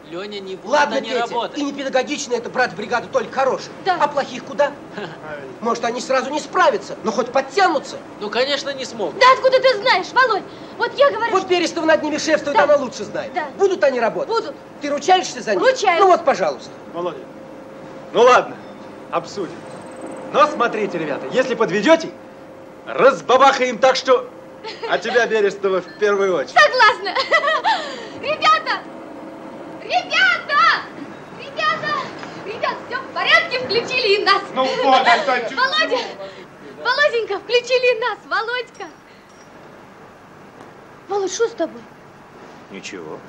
K: Леня не будет,
E: Ладно,
K: не
E: Петя,
K: работать.
E: и не педагогичный это брат бригады только хороший. Да. А плохих куда? Может, они сразу не справятся, но хоть подтянутся.
K: Ну, конечно, не смогут.
D: Да откуда ты знаешь, Володь? Вот я говорю,
E: Вот Берестова над ними шефствует, она лучше знает. Будут они работать?
D: Будут.
E: Ты ручаешься за них?
D: Ручаюсь.
E: Ну вот, пожалуйста.
Q: Володя, ну ладно, обсудим. Но смотрите, ребята, если подведете, разбабахаем так, что... А тебя, Берестова, в первую очередь.
D: Согласна. Ребята! Ребята! Ребята! Ребят, все в порядке, включили и нас.
H: Ну вот, это чё-
D: Володя! Володенька, включили и нас. Володька! Володь, что с тобой?
B: Ничего,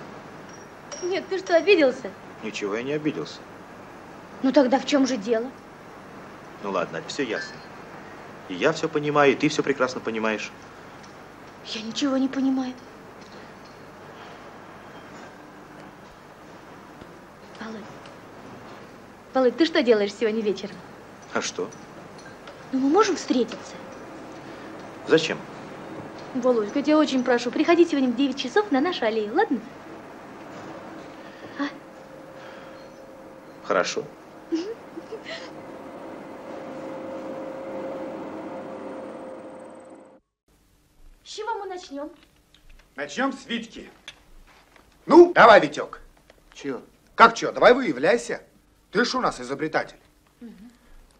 D: Нет, ты что, обиделся?
B: ничего, я не обиделся.
D: Ну тогда в чем же дело?
B: Ну ладно, все ясно. И я все понимаю, и ты все прекрасно понимаешь.
D: Я ничего не понимаю. Володь, Володь, ты что делаешь сегодня вечером?
B: А что?
D: Ну, мы можем встретиться?
B: Зачем?
D: Володька, я тебя очень прошу, приходи сегодня в 9 часов на нашу аллею, ладно?
B: Хорошо.
D: С чего мы начнем?
H: Начнем с Витьки. Ну, давай, Витек. Чего? Как чё? Давай выявляйся. Ты ж у нас изобретатель.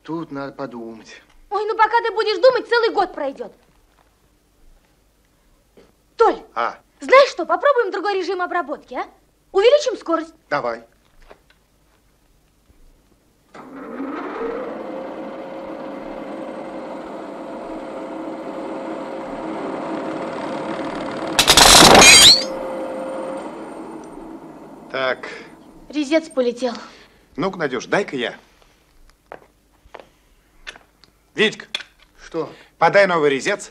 S: Тут надо подумать.
D: Ой, ну пока ты будешь думать, целый год пройдет. Толь,
H: А,
D: знаешь что, попробуем другой режим обработки, а? Увеличим скорость.
H: давай. Так,
D: Резец полетел.
H: ну-ка, Надюш, дай-ка я. Витька.
S: Что?
H: Подай новый резец.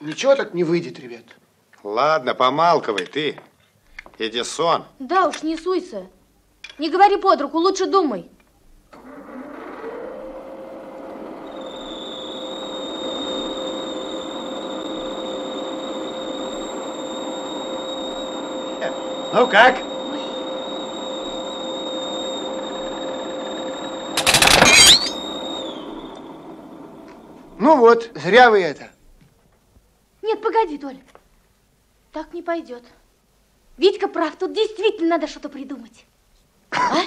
S: Ничего так не выйдет, ребят.
H: Ладно, помалковай ты. Эдисон.
D: Да уж, не суйся. Не говори под руку, лучше думай.
H: Ну как?
S: Ну вот, зря вы это.
D: Нет, погоди, Толь. Так не пойдет. Витька прав, тут действительно надо что-то придумать. А?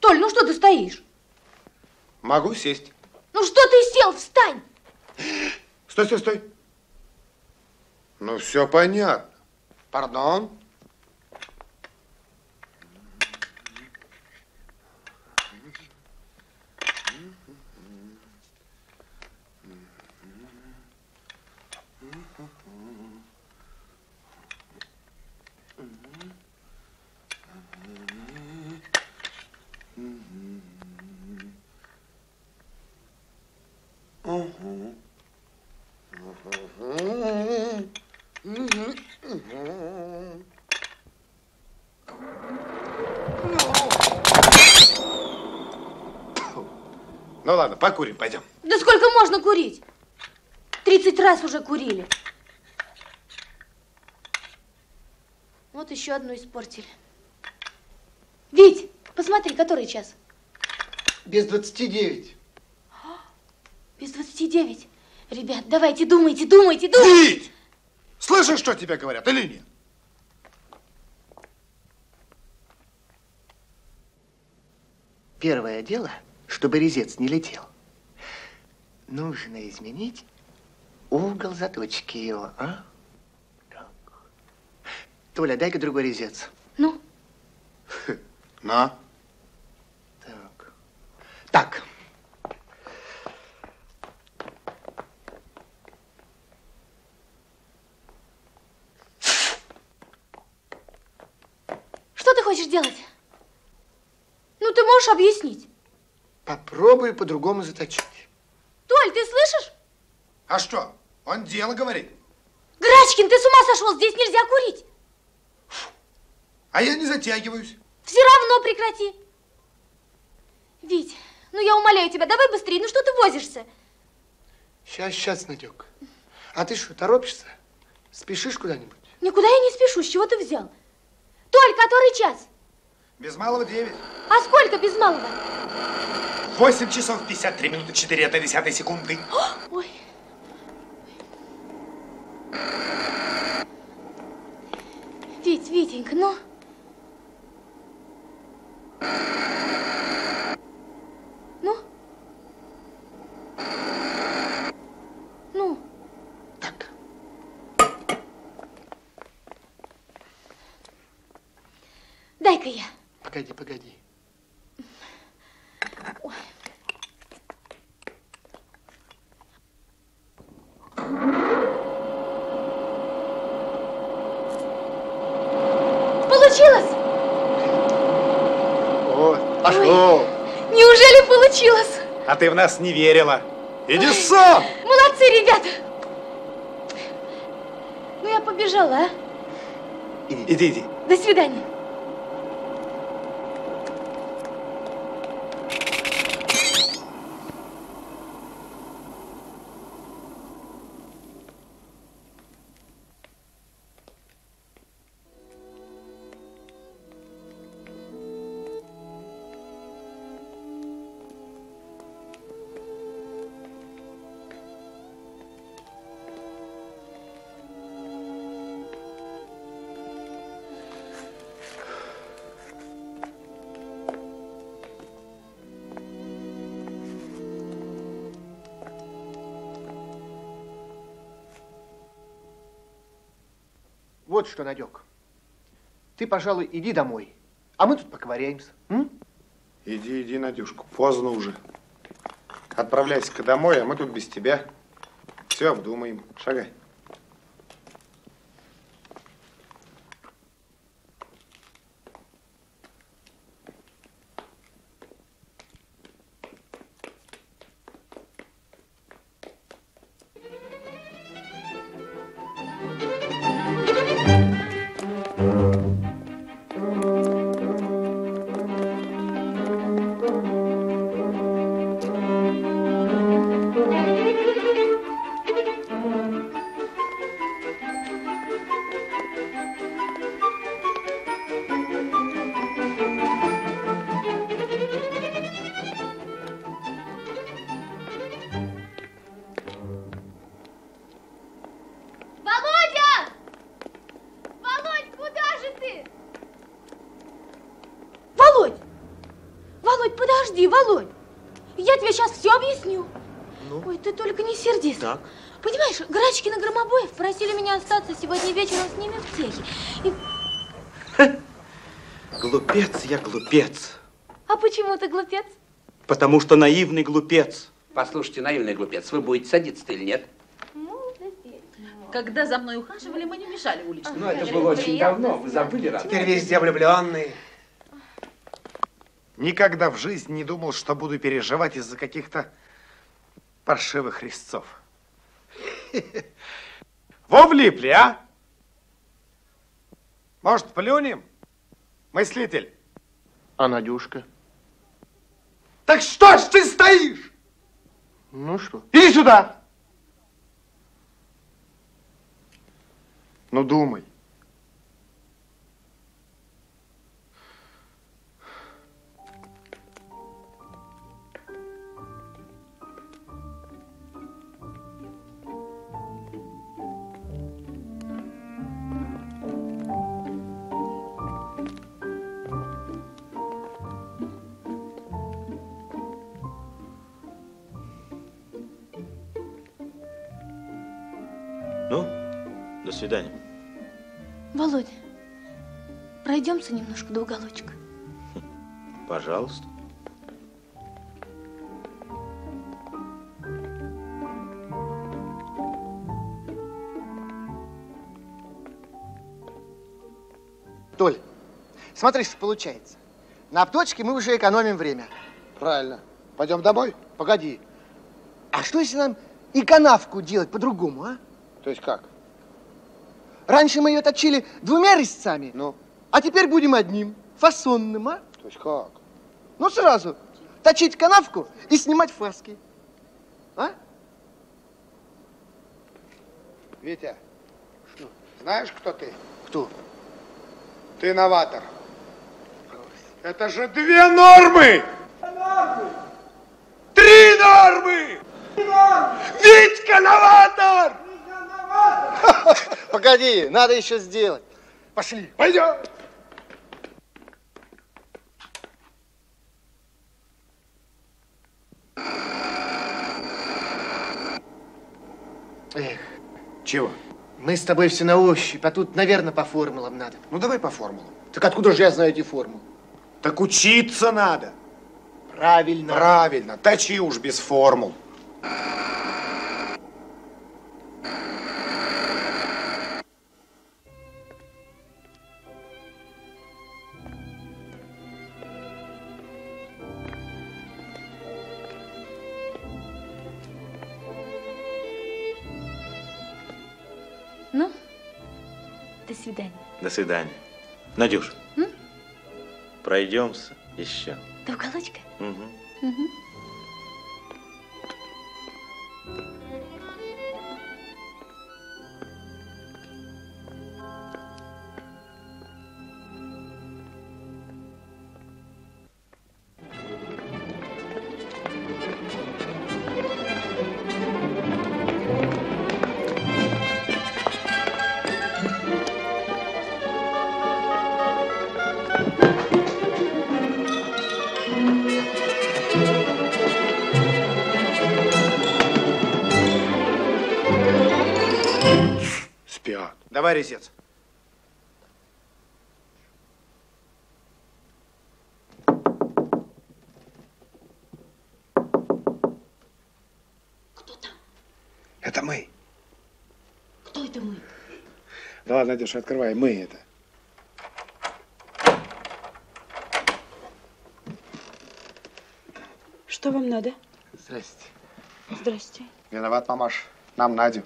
D: Толь, ну что ты стоишь?
H: Могу сесть.
D: Ну что ты сел, встань!
H: Стой, стой, стой. Ну, все понятно. Пардон. Ну ладно, покурим, пойдем.
D: Да сколько можно курить? Тридцать раз уже курили. Вот еще одну испортили. Вить, посмотри, который час?
S: Без 29.
D: Без двадцати девять. Ребят, давайте, думайте, думайте, думайте.
H: Вить! Слышишь, что тебе говорят или нет?
S: Первое дело, чтобы резец не летел, нужно изменить угол заточки его, а? Так. Толя, дай-ка другой резец.
D: Ну?
H: На.
S: Так. Так.
D: Что ты хочешь делать? Ну, ты можешь объяснить?
S: Попробую по-другому заточить.
D: Толь, ты слышишь?
H: А что? Он дело говорит.
D: Грачкин, ты с ума сошел? Здесь нельзя курить.
H: А я не затягиваюсь.
D: Все равно прекрати. Вить, ну я умоляю тебя, давай быстрее, ну что ты возишься?
S: Сейчас, сейчас, Надек. А ты что, торопишься? Спешишь куда-нибудь?
D: Никуда я не спешу, с чего ты взял? Толь, который час?
H: Без малого девять.
D: А сколько без малого?
H: 8 часов 53 минуты 4 одна десятая секунды.
D: Ой. Вить, Витенька. Ну? Ну?
S: Так.
D: Дай-ка я.
S: Погоди, погоди.
D: Получилось?
H: О, пошло.
D: Неужели получилось?
H: А ты в нас не верила. Иди сам.
D: Молодцы, ребята. Ну, я побежала, а?
H: Иди, иди.
D: До свидания.
S: Что, Надек. Ты, пожалуй, иди домой, а мы тут поковыряемся. М?
H: Иди, иди, Надюшка, поздно уже. Отправляйся-ка домой, а мы тут без тебя. Все обдумаем. Шагай.
B: Глупец.
D: А почему ты глупец?
B: Потому что наивный глупец.
U: Послушайте, наивный глупец, вы будете садиться или нет?
I: Когда за мной ухаживали, мы не мешали уличным.
U: Ну, это было очень давно, вы забыли раз.
H: Теперь везде влюбленные. Никогда в жизни не думал, что буду переживать из-за каких-то паршивых резцов. Во влипли, а? Может, плюнем? Мыслитель.
S: А Надюшка?
H: Так что ж ты стоишь?
S: Ну что?
H: Иди сюда. Ну, думай.
G: Свидания.
D: Володя, пройдемся немножко до уголочка.
G: Пожалуйста.
S: Толь, смотри, что получается. На обточке мы уже экономим время.
H: Правильно. Пойдем домой?
S: Погоди. А что если нам и канавку делать по-другому, а?
H: То есть как?
S: Раньше мы ее точили двумя резцами,
H: ну?
S: а теперь будем одним, фасонным, а?
H: То есть как?
S: Ну, сразу. Точить канавку и снимать фаски. А?
H: Витя, что? знаешь, кто ты?
S: Кто?
H: Ты новатор. Это же две нормы! Три нормы! Витька новатор!
S: Погоди, надо еще сделать.
H: Пошли, пойдем.
S: Эх,
H: Чего?
S: мы с тобой все на ощупь, а тут, наверное, по формулам надо.
H: Ну, давай по формулам.
S: Так откуда же я знаю эти формулы?
H: Так учиться надо.
S: Правильно.
H: Правильно. Точи уж без формул.
D: Ну, до свидания.
G: До свидания. Надюш,
D: М?
G: пройдемся еще.
D: До уголочка?
G: Мгм.
D: Мгм.
H: Спят. Давай резец. Это мы.
D: Кто это мы?
H: Да ладно, Надюша, открывай. Мы это.
I: Что вам надо?
S: Здрасте.
I: Здрасте.
H: Виноват, мамаш. Нам Надю.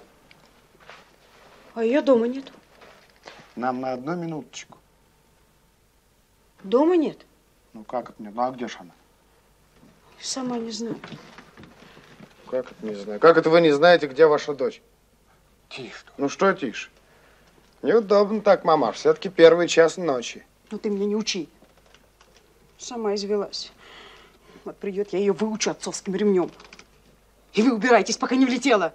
I: А ее дома нет.
H: Нам на одну минуточку.
I: Дома нет?
H: Ну как это нет? Ну а где же она?
I: Сама не знаю.
H: Как это не знаю? Как это вы не знаете, где ваша дочь? Тише. Ну что тише? Неудобно так, мамаш. Все-таки первый час ночи.
I: Ну ты меня не учи. Сама извелась. Вот придет, я ее выучу отцовским ремнем. И вы убирайтесь, пока не влетела.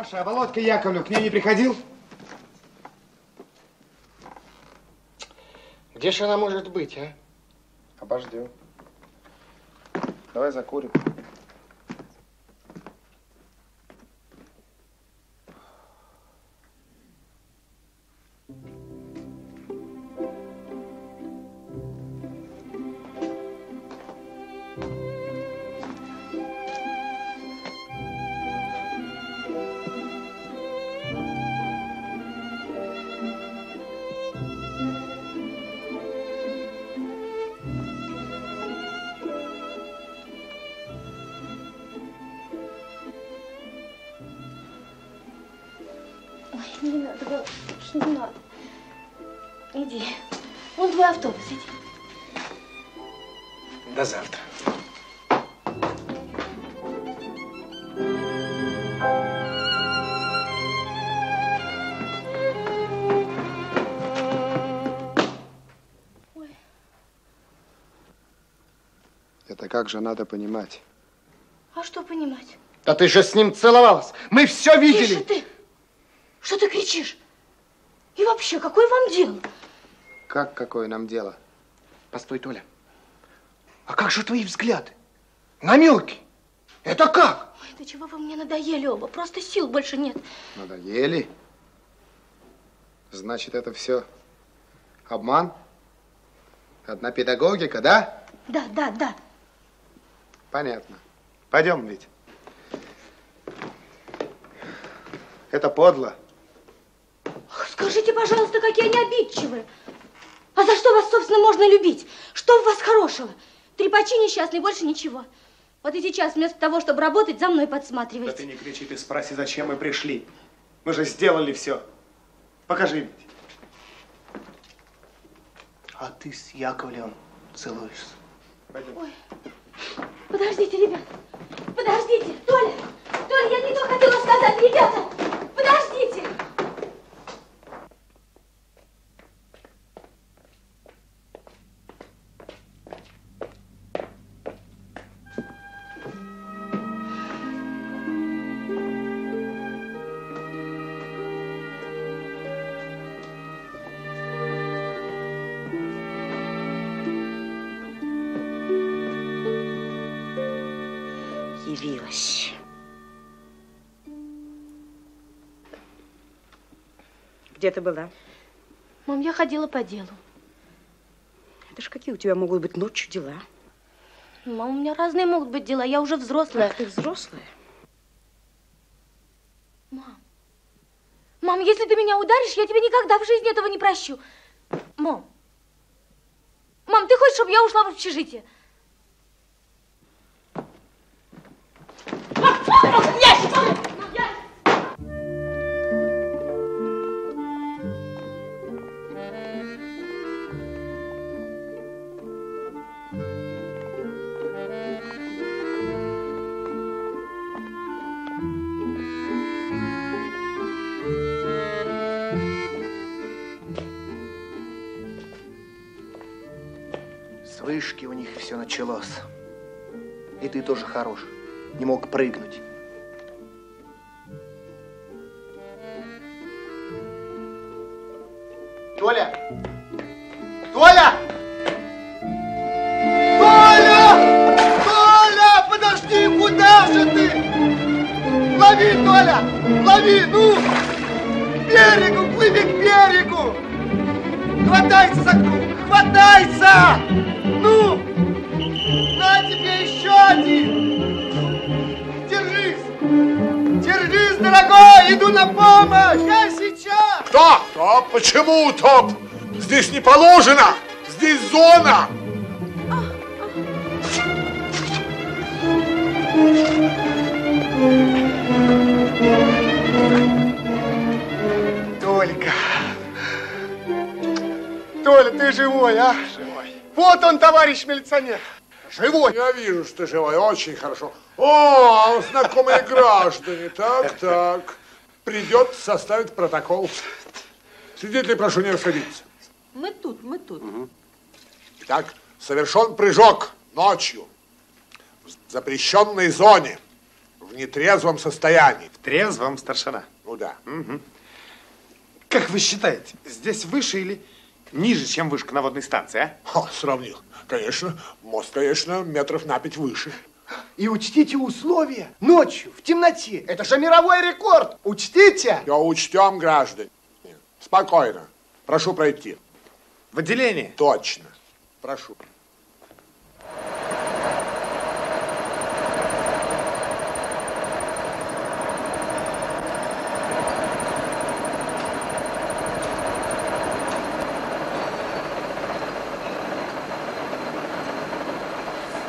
H: Мамаша, а Володька Яковлев к ней не приходил?
S: Где же она может быть, а?
H: Обождем. Давай закурим.
D: Ой, не надо, уж не надо. Иди. Вон твой автобус, иди.
H: До завтра. Это как же надо понимать?
D: А что понимать?
S: Да ты же с ним целовалась. Мы все видели.
D: Тише ты! Что ты кричишь? И вообще, какое вам дело?
H: Как какое нам дело?
S: Постой, Толя. А как же твои взгляды? На Милке? Это как?
D: Ой, да чего вы мне надоели оба? Просто сил больше нет.
H: Надоели? Значит, это все обман? Одна педагогика, да?
D: Да, да, да.
H: Понятно. Пойдем, ведь. Это подло.
D: Скажите, пожалуйста, какие они обидчивые. А за что вас, собственно, можно любить? Что в вас хорошего? Трепачи несчастные, больше ничего. Вот и сейчас, вместо того, чтобы работать, за мной
Q: Да
D: подсматриваете.
Q: ты не кричи, ты спроси, зачем мы пришли. Мы же сделали все. Покажи ведь.
S: А ты с Яковлевым целуешься.
D: Ой. Подождите, ребят. Подождите. Толя, Толя, я не то хотела сказать, ребята. Подождите.
V: Где ты была?
D: Мам, я ходила по делу.
V: Это ж какие у тебя могут быть ночью дела?
D: Мам, у меня разные могут быть дела. Я уже взрослая.
V: Ах, ты взрослая?
D: Мам. Мам, если ты меня ударишь, я тебе никогда в жизни этого не прощу. Мам. Мам, ты хочешь, чтобы я ушла в общежитие?
S: Началось. И ты тоже хорош. Не мог прыгнуть. Толя! Толя! Толя! Толя! Подожди, куда же ты? Лови, Толя! Лови, ну! К берегу, плыви к берегу! Хватайся за круг! Хватайся! Ну! Иду на помощь! Я сейчас!
P: Кто? Кто? Почему топ? Здесь не положено! Здесь зона!
H: Толька. Толя, ты живой, а? Живой. Вот он, товарищ милиционер. Живой.
P: Я вижу, что живой. Очень хорошо. О, знакомые граждане. Так, так. Придет составить протокол. Свидетели, прошу не расходиться.
I: Мы тут, мы тут.
P: Итак, совершен прыжок ночью в запрещенной зоне в нетрезвом состоянии.
Q: В трезвом старшина.
P: Ну да.
Q: Как вы считаете, здесь выше или ниже, чем вышка на водной станции, а?
P: О, сравнил. Конечно, мост, конечно, метров на пять выше.
S: И учтите условия. Ночью, в темноте. Это же мировой рекорд. Учтите.
P: Я учтем, граждане. Спокойно. Прошу пройти.
Q: В отделение?
P: Точно. Прошу.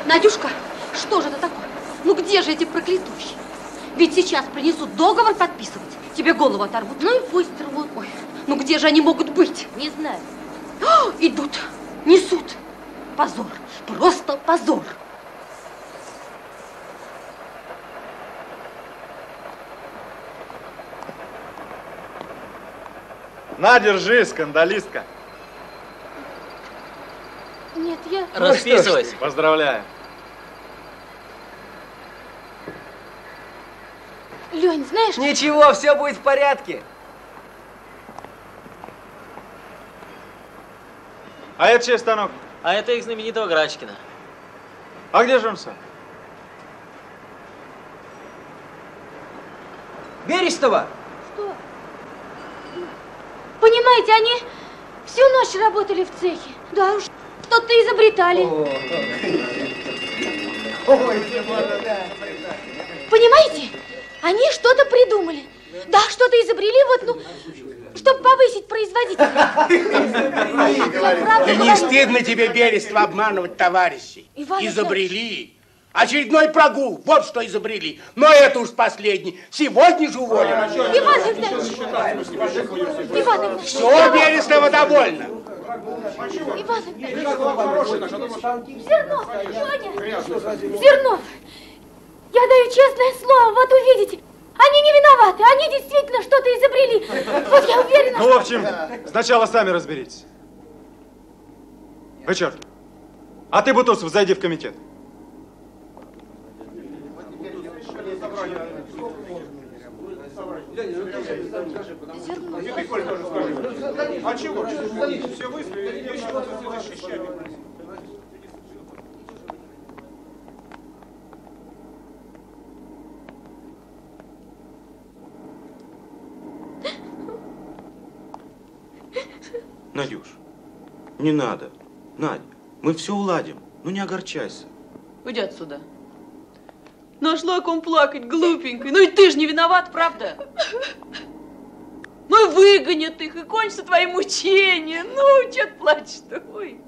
D: Надюшка, что же это такое? Ну где же эти проклятущие? Ведь сейчас принесут договор подписывать. Тебе голову оторвут. Ну и пусть рвут. Ой, ну где же они могут быть? Не знаю. О, идут, несут. Позор, просто позор.
C: На, держи, скандалистка.
D: Нет, я...
K: Расписывайся.
C: Поздравляю.
D: Лень, знаешь...
E: Ничего, все будет в порядке.
C: А это чей станок?
K: А это их знаменитого Грачкина.
C: А где же он сам?
E: Берестова!
D: Что? Понимаете, они всю ночь работали в цехе. Да уж, что-то изобретали. Понимаете? Они что-то придумали. Да, что-то изобрели, вот, ну, чтобы повысить производительность.
S: Да не стыдно тебе, Берество, обманывать товарищей? Изобрели. Очередной прогул, вот что изобрели. Но это уж последний. Сегодня же уволен.
D: Иван Игнатьевич! Иван Игнатьевич!
S: Все, Берестова довольна.
D: Иван Игнатьевич! Зернов! Леня! Зернов! Я даю честное слово, вот увидите. Они не виноваты, они действительно что-то изобрели. Вот я уверена,
Q: Ну, в общем, сначала сами разберитесь. Вы черт. А ты, Бутусов, зайди в комитет.
F: А чего? Все вызвали, я еще вас защищаю.
B: Надюш, не надо. Надя, мы все уладим. Ну не огорчайся.
I: Уйди отсюда. Нашла о ком плакать, глупенькой. Ну и ты же не виноват, правда? Ну и выгонят их, и кончатся твои мучения. Ну, что ты плачешь-то? Ой.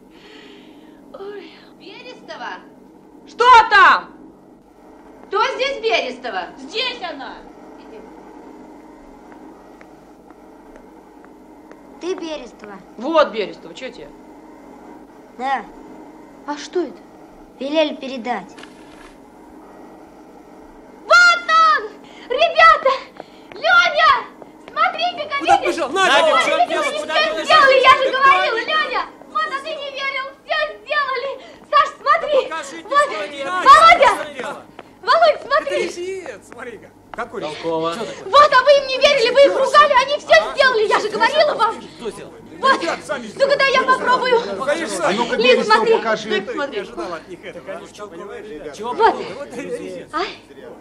I: Ой.
L: Берестова!
I: Что там?
L: Кто здесь Берестова?
I: Здесь она.
W: Ты Берестова.
I: Вот, Берестова, что тебе?
W: Да.
D: А что это?
W: Велели передать.
D: Вот он! Ребята! Леня! Смотри, как
K: Куда
D: они...
K: побежал? Надя,
D: Ой,
K: в чем дело?
D: все
K: Куда ты
D: сделали, я же говорила, Леня! Вот, а ты не верил, все сделали! Саш, смотри! Вот, Володя! Володь, смотри!
U: смотри-ка. Какой
K: Толково.
D: Вот, а вы им не верили, вы их ругали, они все сделали, я же говорила вам!
K: Что сделал?
D: Вот, ну-ка дай я попробую.
K: А ну-ка,
D: Лиз,
K: Берестова,
D: смотри.
K: покажи.
D: Дай посмотри.
K: Чего
D: Вот.
K: А?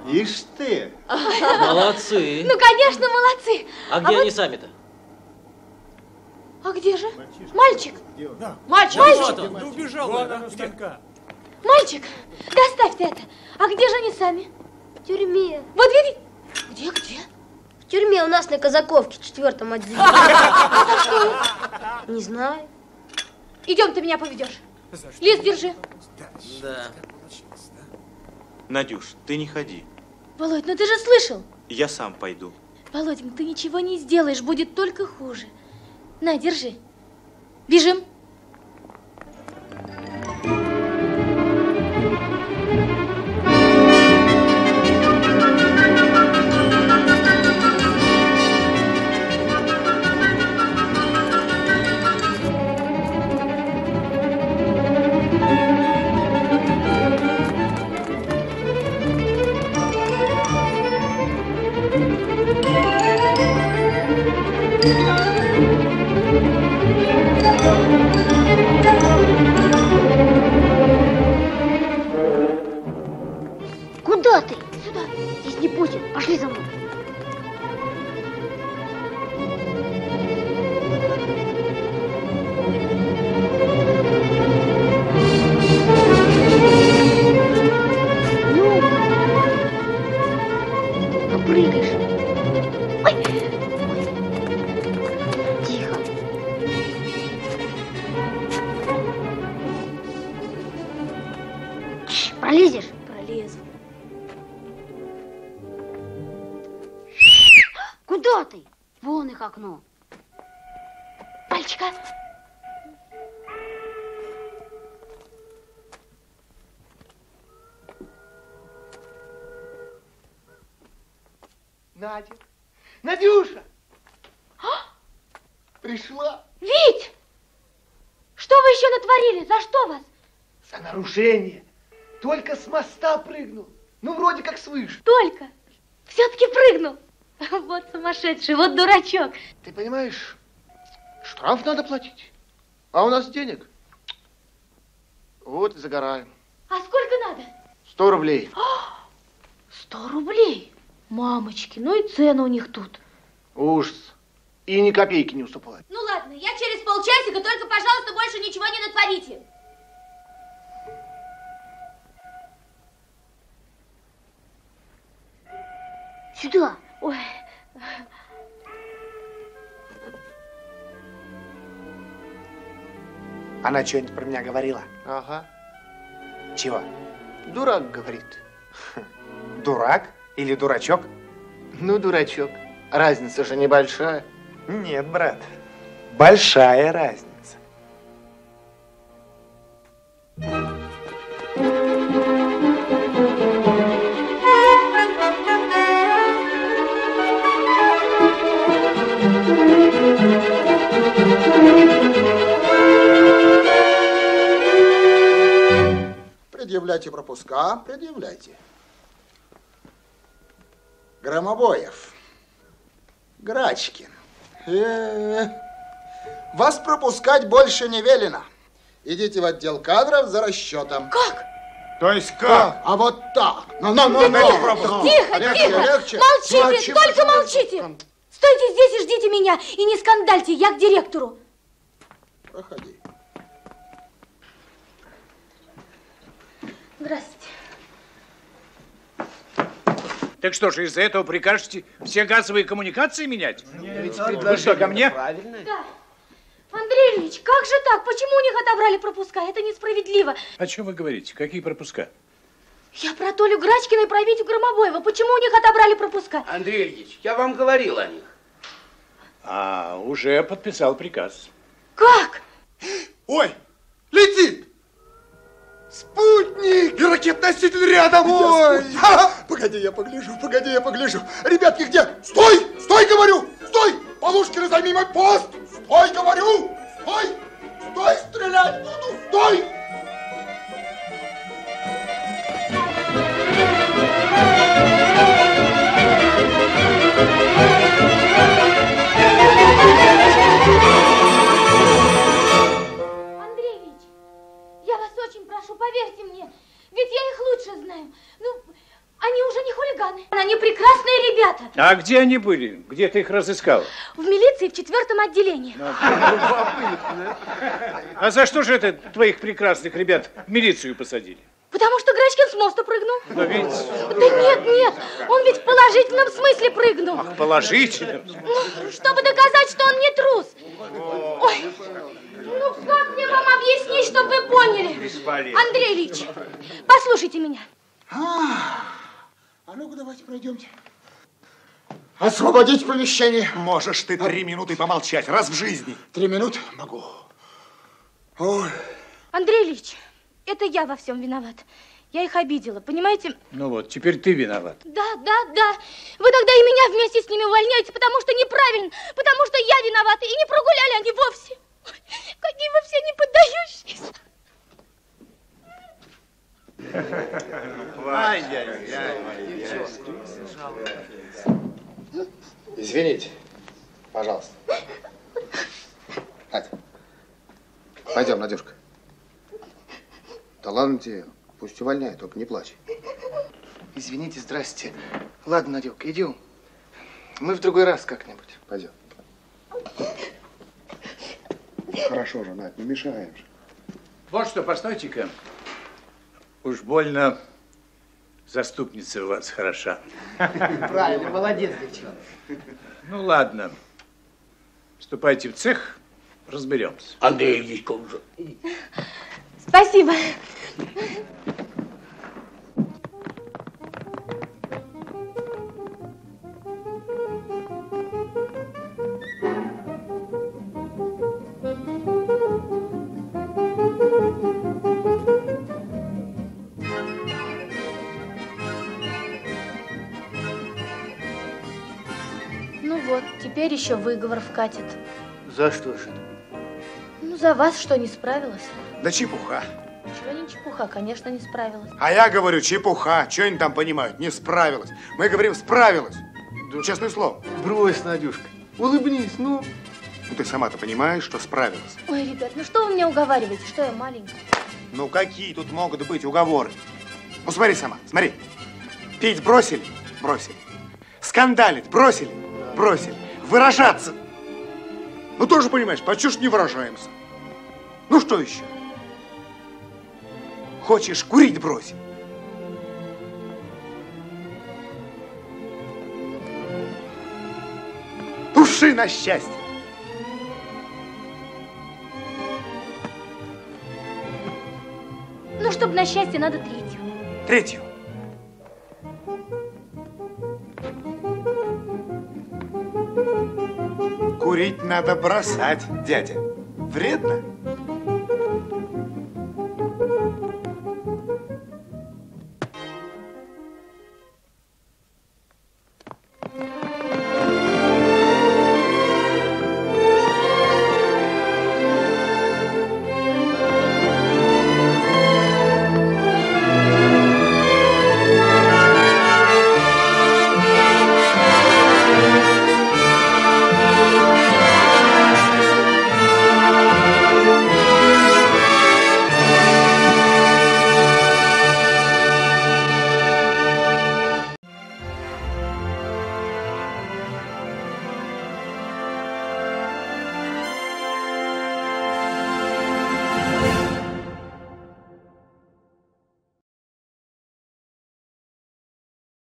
N: Ишь ты.
K: Молодцы.
D: Ну, конечно, молодцы.
K: А где
D: вот-
K: они сами-то?
D: А где же? Мальчик.
I: Мальчик.
D: Мальчик.
U: Да убежал.
D: Мальчик, доставь ты это. А где же они сами?
W: В тюрьме.
D: Вот видите? Где, где?
W: В тюрьме у нас на Казаковке, четвертом отделе.
D: А?
W: Не знаю.
D: Идем, ты меня поведешь. Лиз, держи.
K: Да.
B: Надюш, ты не ходи.
D: Володь, ну ты же слышал.
B: Я сам пойду.
D: Володенька, ты ничего не сделаешь, будет только хуже. На, держи. Бежим.
W: Куда
S: Надюша! Пришла
D: Вить! Что вы еще натворили? За что вас?
S: за нарушение. Только с моста прыгнул. Ну, вроде как свыше.
D: Только. Все-таки прыгнул. Вот сумасшедший, вот дурачок.
S: Ты понимаешь, штраф надо платить. А у нас денег. Вот и загораем.
D: А сколько надо?
S: Сто рублей.
D: Сто рублей. Мамочки, ну и цены у них тут.
S: Ужас. И ни копейки не уступать.
L: Ну ладно, я через полчасика, только, пожалуйста, больше ничего не натворите.
W: Сюда.
D: Ой.
H: Она что-нибудь про меня говорила?
S: Ага.
H: Чего?
S: Дурак, говорит.
H: Дурак или дурачок?
S: Ну, дурачок. Разница же небольшая.
H: Нет, брат. Большая разница.
X: Предъявляйте пропуска, предъявляйте. Громобоев. Грачкин. Э, Вас пропускать больше не велено. Идите в отдел кадров за расчетом.
D: Как?
X: То есть как? А вот так. Ну, ну, ну, ну.
D: Тихо,
X: Легче,
D: тихо.
X: легче.
D: Молчите,
X: Молчи,
D: только молчите. Стойте здесь и ждите меня. И не скандальте, я к директору.
X: Проходи.
D: Здравствуйте.
U: Так что же, из-за этого прикажете все газовые коммуникации менять?
S: Ведь
U: Вы что, ко мне?
D: Да. Андрей Ильич, как же так? Почему у них отобрали пропуска? Это несправедливо.
U: О чем вы говорите? Какие пропуска?
D: Я про Толю Грачкина и про Витю Громобоева. Почему у них отобрали пропуска?
E: Андрей Ильич, я вам говорил о них.
U: А, уже подписал приказ.
D: Как?
H: Ой, летит! Спутник! И ракет-носитель рядом! Ой! Ха-ха! Погоди, я погляжу, погоди, я погляжу. Ребятки, где? Стой! Стой, говорю! Стой! Полушкина, займи мой пост! Стой, говорю! Стой! Стой, стрелять буду! Стой!
D: Андрей поверьте мне. Ведь я их лучше знаю. Ну, они уже не хулиганы. Они прекрасные ребята.
U: А где они были? Где ты их разыскал?
D: В милиции в четвертом отделении.
U: А за что же это твоих прекрасных ребят в милицию посадили?
D: Потому что Грачкин с моста прыгнул.
U: Но ведь
D: Да нет, нет, он ведь в положительном смысле прыгнул.
U: положительно.
D: Ну, чтобы доказать, что он не трус. Ой, ну как мне вам объяснить, чтобы вы поняли?
H: Бесполезно.
D: Андрей Ильич, послушайте меня.
X: А ну-ка, давайте пройдемте. Освободить помещение.
H: Можешь ты три минуты помолчать, раз в жизни.
X: Три минуты? Могу. Ой.
D: Андрей Ильич, это я во всем виноват. Я их обидела, понимаете?
U: Ну вот, теперь ты виноват.
D: Да, да, да. Вы тогда и меня вместе с ними увольняете, потому что неправильно, потому что я виновата, и не прогуляли они вовсе. Ой, Какие вы все не поддающиеся.
H: Извините, пожалуйста. Надя, пойдем, Надюшка. Да ладно тебе, пусть увольняет, только не плачь.
S: Извините, здрасте. Ладно, Надюк, идем. Мы в другой раз как-нибудь.
H: Пойдем. Хорошо же, Надь, не мешаем же.
U: Вот что, постойте-ка. Уж больно заступница у вас хороша.
S: Правильно, молодец, девчонка.
U: Ну ладно. Вступайте в цех, разберемся.
E: Андрей Ильич, как же.
D: Спасибо. Ну вот, теперь еще выговор вкатит.
S: За что же?
D: За вас что, не справилась?
Q: Да чепуха.
D: Чего не чепуха, конечно, не справилась.
Q: А я говорю, чепуха. Что они там понимают? Не справилась. Мы говорим, справилась. Честное слово.
S: Брось, Надюшка. Улыбнись, ну.
Q: Ну, ты сама-то понимаешь, что справилась.
D: Ой, ребят, ну что вы меня уговариваете, что я маленькая?
Q: Ну, какие тут могут быть уговоры? Ну, смотри сама, смотри. Пить бросили? Бросили.
H: Скандалить бросили? Бросили. Выражаться? Ну, тоже понимаешь, почему ж не выражаемся? Ну, что еще? Хочешь курить бросить? Туши на счастье.
D: Ну, чтобы на счастье, надо третью.
H: Третью. Курить надо бросать, дядя. Вредно.